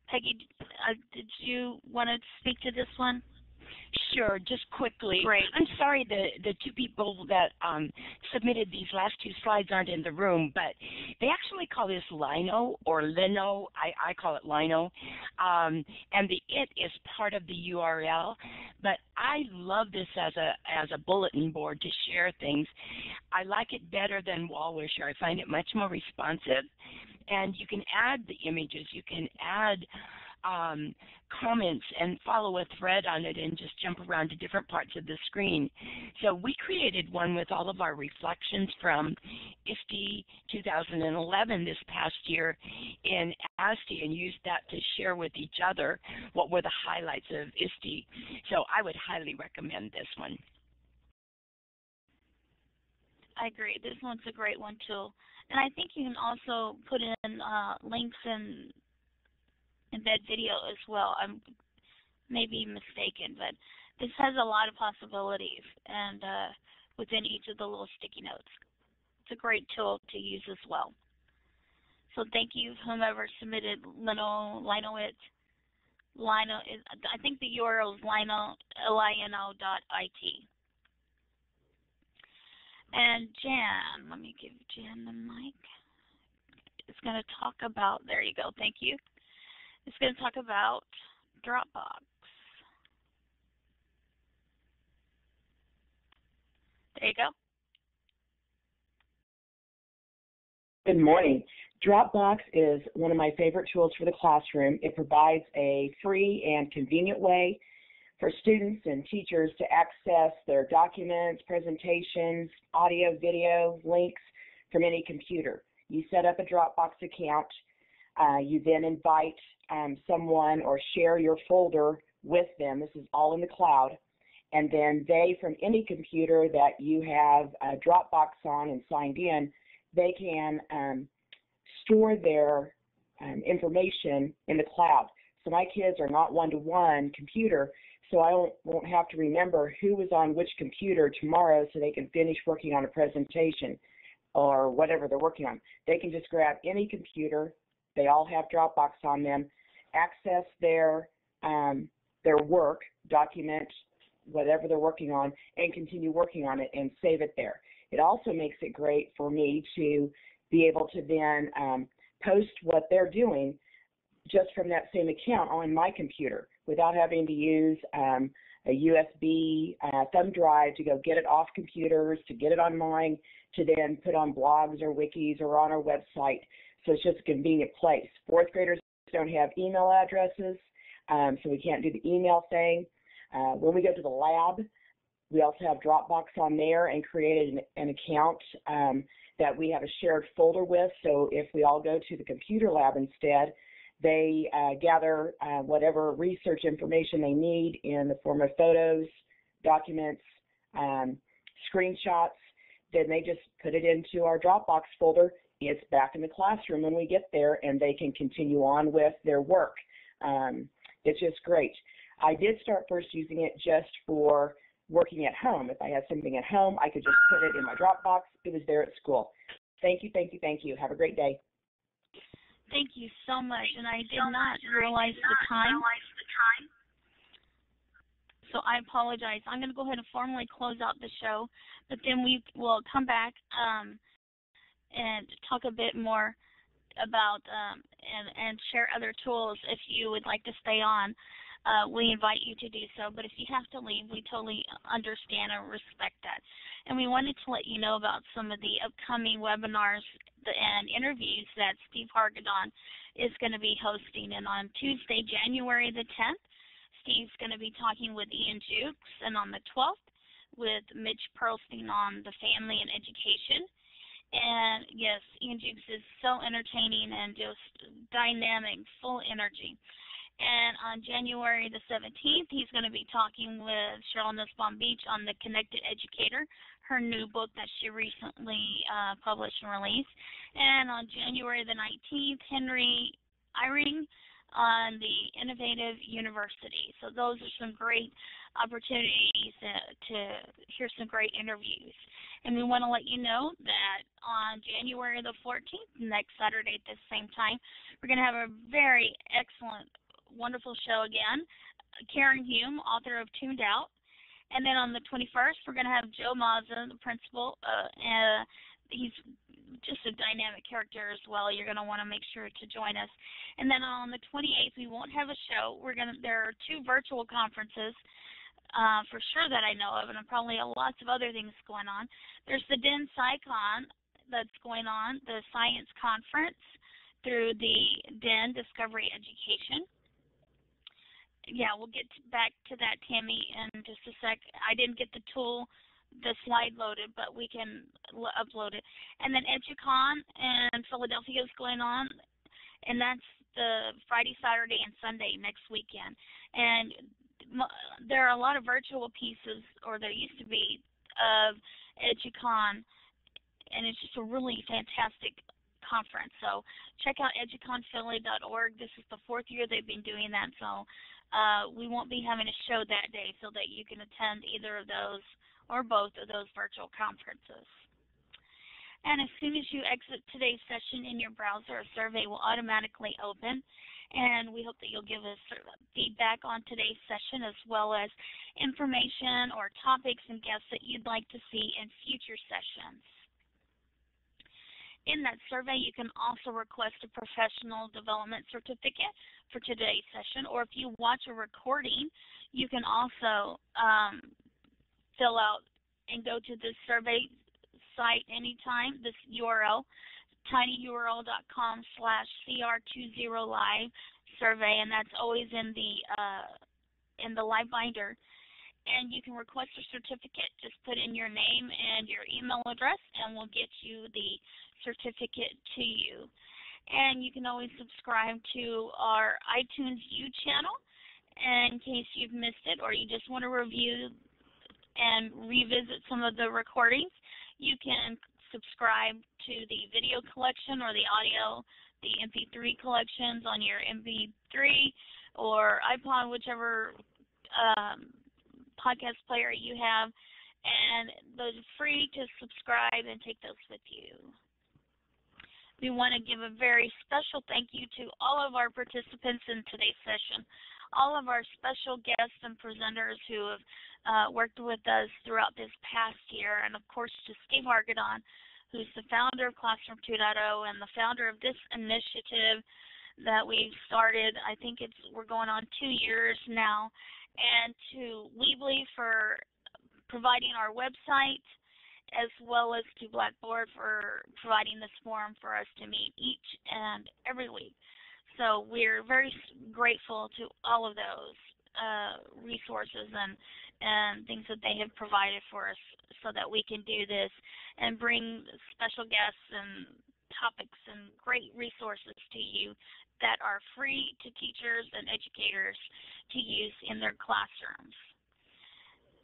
Peggy, uh, did you want to speak to this one? Sure, just quickly. Great. I'm sorry the the two people that um, submitted these last two slides aren't in the room, but they actually call this Lino or Lino. I, I call it Lino. Um, and the it is part of the URL. But I love this as a as a bulletin board to share things. I like it better than Wallwisher. I find it much more responsive. And you can add the images. You can add um, comments and follow a thread on it and just jump around to different parts of the screen. So we created one with all of our reflections from ISTE 2011 this past year in ASTE and used that to share with each other what were the highlights of ISTE. So I would highly recommend this one. I agree. This one's a great one too. And I think you can also put in uh, links and embed video as well. I'm maybe mistaken, but this has a lot of possibilities and uh, within each of the little sticky notes. It's a great tool to use as well. So thank you whomever submitted Lino. Lino is, I think the URL is lino, L-I-N-O.it. And Jan, let me give Jan the mic. It's going to talk about, there you go, thank you. It's going to talk about Dropbox. There you go. Good morning. Dropbox is one of my favorite tools for the classroom. It provides a free and convenient way for students and teachers to access their documents, presentations, audio, video, links from any computer. You set up a Dropbox account. Uh, you then invite um, someone or share your folder with them. This is all in the cloud. And then they, from any computer that you have a Dropbox on and signed in, they can um, store their um, information in the cloud. So my kids are not one-to-one computer, so I won't, won't have to remember who was on which computer tomorrow so they can finish working on a presentation or whatever they're working on. They can just grab any computer. They all have Dropbox on them access their um, their work, document whatever they're working on, and continue working on it and save it there. It also makes it great for me to be able to then um, post what they're doing just from that same account on my computer without having to use um, a USB uh, thumb drive to go get it off computers, to get it online, to then put on blogs or wikis or on our website. So it's just a convenient place. Fourth graders don't have email addresses, um, so we can't do the email thing. Uh, when we go to the lab, we also have Dropbox on there and created an, an account um, that we have a shared folder with. So if we all go to the computer lab instead, They uh, gather uh, whatever research information they need in the form of photos, documents, um, screenshots. Then they just put it into our Dropbox folder. It's back in the classroom when we get there, and they can continue on with their work. Um, it's just great. I did start first using it just for working at home. If I had something at home, I could just put it in my Dropbox. It was there at school. Thank you, thank you, thank you. Have a great day. Thank you so much, and I did not realize the time. So I apologize. I'm going to go ahead and formally close out the show, but then we will come back um, and talk a bit more about um, and, and share other tools if you would like to stay on. Uh, we invite you to do so, but if you have to leave, we totally understand and respect that. And we wanted to let you know about some of the upcoming webinars and interviews that Steve Hargadon is going to be hosting. And on Tuesday, January the 10th, Steve's going to be talking with Ian Jukes, and on the 12th, with Mitch Pearlstein on the family and education. And yes, Ian Jukes is so entertaining and just dynamic, full energy. And on January the 17th, he's going to be talking with Sheryl Nussbaum-Beach on The Connected Educator, her new book that she recently uh, published and released. And on January the 19th, Henry Eyring on the Innovative University. So those are some great opportunities to, to hear some great interviews. And we want to let you know that on January the 14th, next Saturday at the same time, we're going to have a very excellent wonderful show again. Karen Hume, author of Tuned Out. And then on the 21st, we're going to have Joe Mazza, the principal. Uh, uh, he's just a dynamic character as well. You're going to want to make sure to join us. And then on the 28th, we won't have a show. We're going to. There are two virtual conferences. Uh, for sure that I know of, and probably a lots of other things going on. There's the DEN SciCon that's going on, the science conference through the DEN Discovery Education yeah, we'll get back to that, Tammy, in just a sec. I didn't get the tool, the slide loaded, but we can upload it. And then EduCon in Philadelphia is going on, and that's the Friday, Saturday, and Sunday next weekend. And there are a lot of virtual pieces, or there used to be, of EduCon, and it's just a really fantastic conference. So check out educonphilly.org. This is the fourth year they've been doing that, so uh, we won't be having a show that day so that you can attend either of those or both of those virtual conferences. And as soon as you exit today's session in your browser, a survey will automatically open. And we hope that you'll give us feedback on today's session as well as information or topics and guests that you'd like to see in future sessions. In that survey, you can also request a professional development certificate for today's session, or if you watch a recording, you can also um, fill out and go to the survey site anytime, this URL, tinyurl.com slash cr20live survey, and that's always in the uh, in the Livebinder and you can request a certificate. Just put in your name and your email address, and we'll get you the certificate to you. And you can always subscribe to our iTunes U channel in case you've missed it or you just want to review and revisit some of the recordings. You can subscribe to the video collection or the audio, the MP3 collections on your MP3 or iPod, whichever um, podcast player you have, and those free to subscribe and take those with you. We want to give a very special thank you to all of our participants in today's session, all of our special guests and presenters who have uh, worked with us throughout this past year, and of course to Steve Hargadon, who's the founder of Classroom 2.0 and the founder of this initiative that we've started. I think it's we're going on two years now, and to Weebly for providing our website, as well as to Blackboard for providing this forum for us to meet each and every week. So we're very grateful to all of those uh, resources and and things that they have provided for us so that we can do this and bring special guests and topics and great resources to you that are free to teachers and educators to use in their classrooms.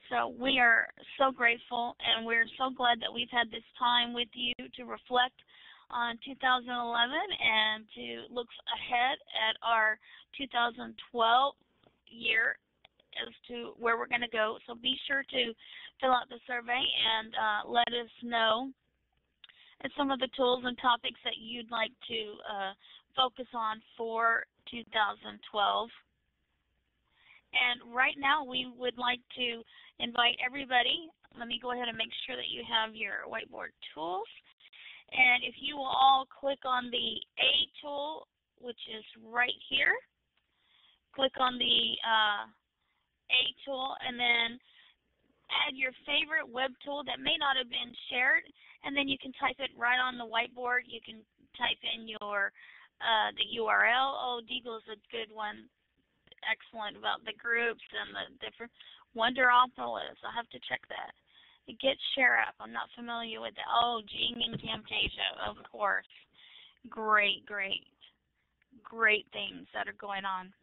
So we are so grateful and we're so glad that we've had this time with you to reflect on 2011 and to look ahead at our 2012 year as to where we're going to go. So be sure to fill out the survey and uh, let us know some of the tools and topics that you'd like to uh, focus on for 2012. And right now we would like to invite everybody, let me go ahead and make sure that you have your whiteboard tools. And if you will all click on the A tool, which is right here, click on the uh, A tool and then add your favorite web tool that may not have been shared and then you can type it right on the whiteboard. You can type in your uh, the URL. Oh, Diigo is a good one. Excellent about the groups and the different Wonderopolis. I'll have to check that. Get Share App. I'm not familiar with that. Oh, Jing and Camtasia, of course. Great, great, great things that are going on.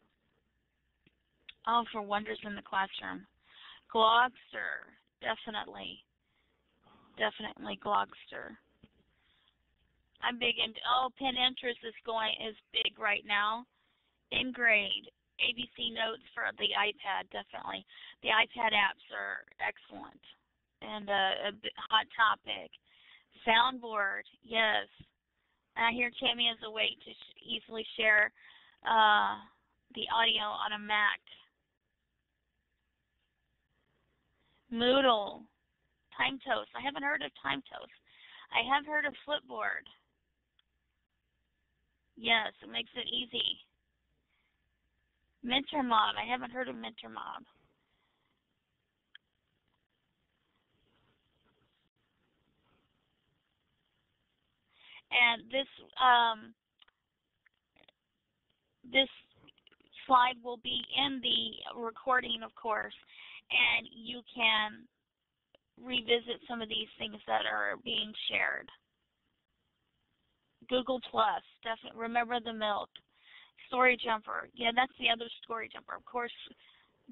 Oh, for Wonders in the Classroom. Glogster, definitely. Definitely Glogster. I'm big into, oh, Pinterest is going, is big right now. Engrade, ABC Notes for the iPad, definitely. The iPad apps are excellent and uh, a hot topic. Soundboard, yes. I hear Tammy has a way to sh easily share uh, the audio on a Mac. Moodle, TimeToast. I haven't heard of TimeToast. I have heard of Flipboard. Yes, it makes it easy. MentorMob. I haven't heard of MentorMob. And this um, this slide will be in the recording, of course, and you can revisit some of these things that are being shared. Google Plus, definitely remember the milk. Story Jumper, yeah, that's the other Story Jumper. Of course,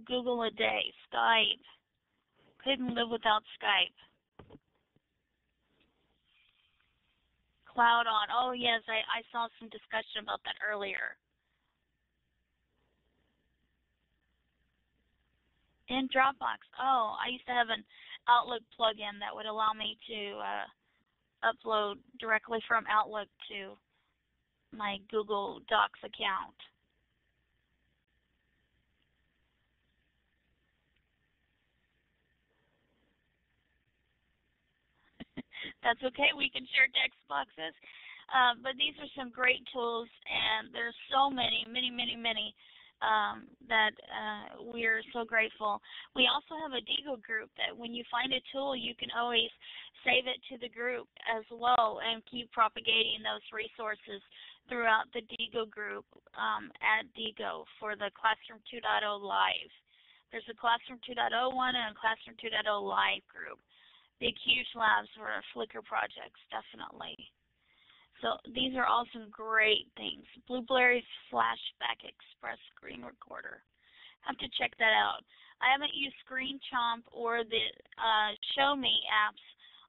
Google a day, Skype. Couldn't live without Skype. CloudOn. Oh yes, I, I saw some discussion about that earlier. In Dropbox. Oh, I used to have an Outlook plugin that would allow me to uh, upload directly from Outlook to my Google Docs account. That's okay, we can share text boxes. Uh, but these are some great tools, and there's so many, many, many, many um, that uh, we're so grateful. We also have a Diigo group that when you find a tool, you can always save it to the group as well and keep propagating those resources throughout the Diigo group um, at Diigo for the Classroom 2.0 Live. There's a Classroom 2.0 one and a Classroom 2.0 Live group. Big, huge labs for Flickr projects, definitely. So these are all some great things. Blueberry Flashback Express Screen Recorder. Have to check that out. I haven't used Screen ScreenChomp or the uh, Show Me apps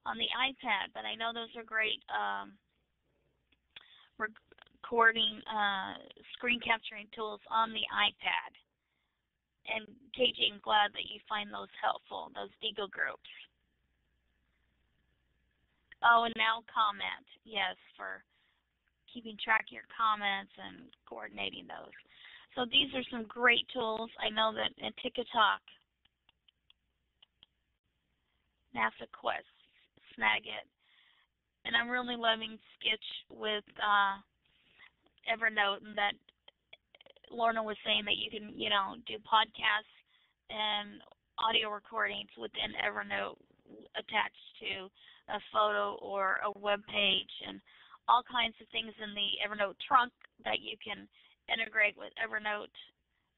on the iPad, but I know those are great um, recording, uh, screen capturing tools on the iPad. And KJ, I'm glad that you find those helpful, those Diigo groups. Oh, and NowComment. Yes, for keeping track of your comments and coordinating those. So these are some great tools. I know that in Tiki-Toki, NASA Quest, Snagit, and I'm really loving Skitch with uh, Evernote and that Lorna was saying that you can, you know, do podcasts and audio recordings within Evernote attached to a photo or a web page and all kinds of things in the Evernote trunk that you can integrate with Evernote.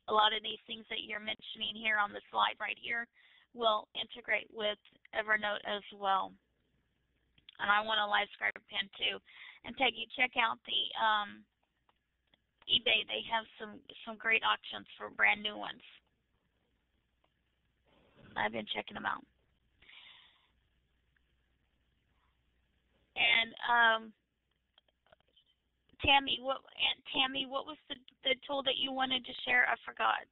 A lot of these things that you're mentioning here on the slide right here will integrate with Evernote as well. and I want a LiveScribe pen too. And Peggy, check out the um, eBay. They have some some great auctions for brand new ones. I've been checking them out. And um, Tammy, what Aunt Tammy, what was the the tool that you wanted to share? I forgot.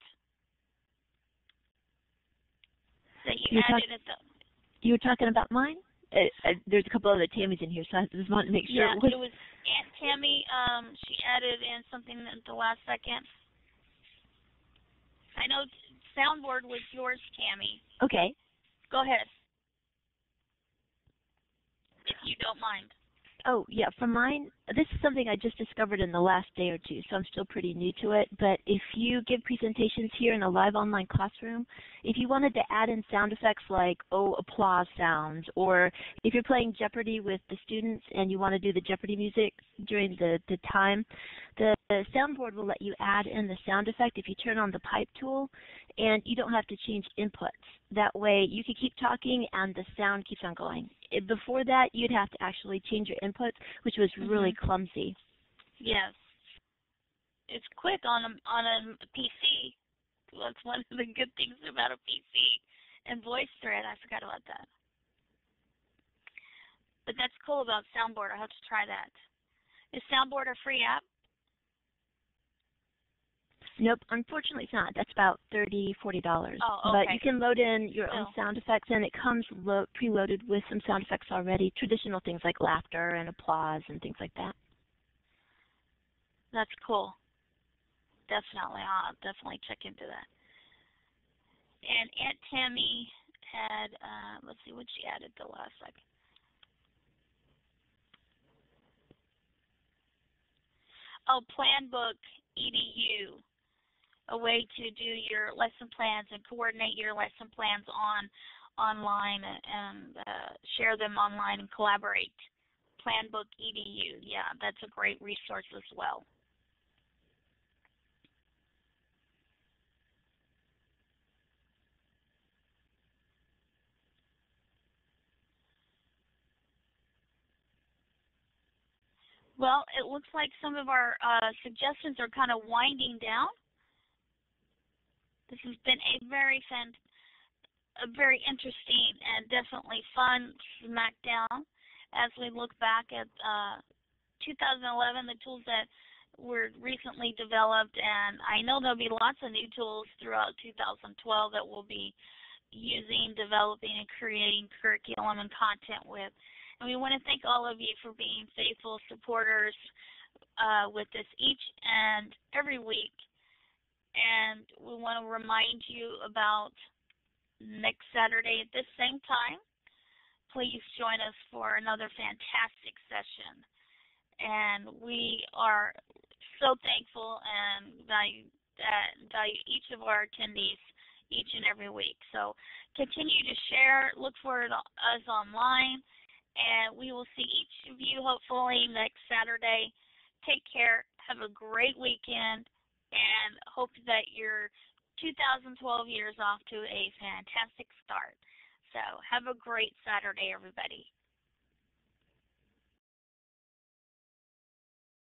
That you You're added talk- at the You were talking about mine? Uh, uh, there's a couple of other Tammys in here, so I just wanted to make sure yeah, it was. it was Aunt Tammy. Um, she added in something at the last second. I know soundboard was yours, Tammy. Okay. Go ahead. If you don't mind. Oh, yeah, for mine, this is something I just discovered in the last day or two, so I'm still pretty new to it. But if you give presentations here in a live online classroom, if you wanted to add in sound effects like, oh, applause sounds, or if you're playing Jeopardy with the students and you want to do the Jeopardy music during the, the time, the, the soundboard will let you add in the sound effect if you turn on the pipe tool, and you don't have to change inputs. That way, you can keep talking and the sound keeps on going. Before that, you'd have to actually change your inputs, which was really Mhm. clumsy. Yes. It's quick on a on a PC. That's one of the good things about a PC. And VoiceThread, I forgot about that. But that's cool about Soundboard. I will have to try that. Is Soundboard a free app? Nope, unfortunately it's not. That's about thirty, forty dollars. Oh, But you can load in your own Still. sound effects, and it comes lo- preloaded with some sound effects already. Traditional things like laughter and applause and things like that. That's cool. Definitely. I'll definitely check into that. And Aunt Tammy had, uh, let's see what she added the last second. Oh, Planbook EDU, a way to do your lesson plans and coordinate your lesson plans on online and uh, share them online and collaborate. Planbook EDU, yeah, that's a great resource as well. Well, it looks like some of our uh, suggestions are kind of winding down. This has been a very fun, a very interesting and definitely fun SmackDown as we look back at uh, 2011, the tools that were recently developed, and I know there'll be lots of new tools throughout 2012 that we'll be using, developing, and creating curriculum and content with. And we want to thank all of you for being faithful supporters uh, with us each and every week. And we want to remind you about next Saturday at this same time. Please join us for another fantastic session. And we are so thankful and value that value each of our attendees each and every week. So continue to share, look for us online, and we will see each of you hopefully next Saturday. Take care. Have a great weekend and hope that your 2012 year is off to a fantastic start. So have a great Saturday, everybody.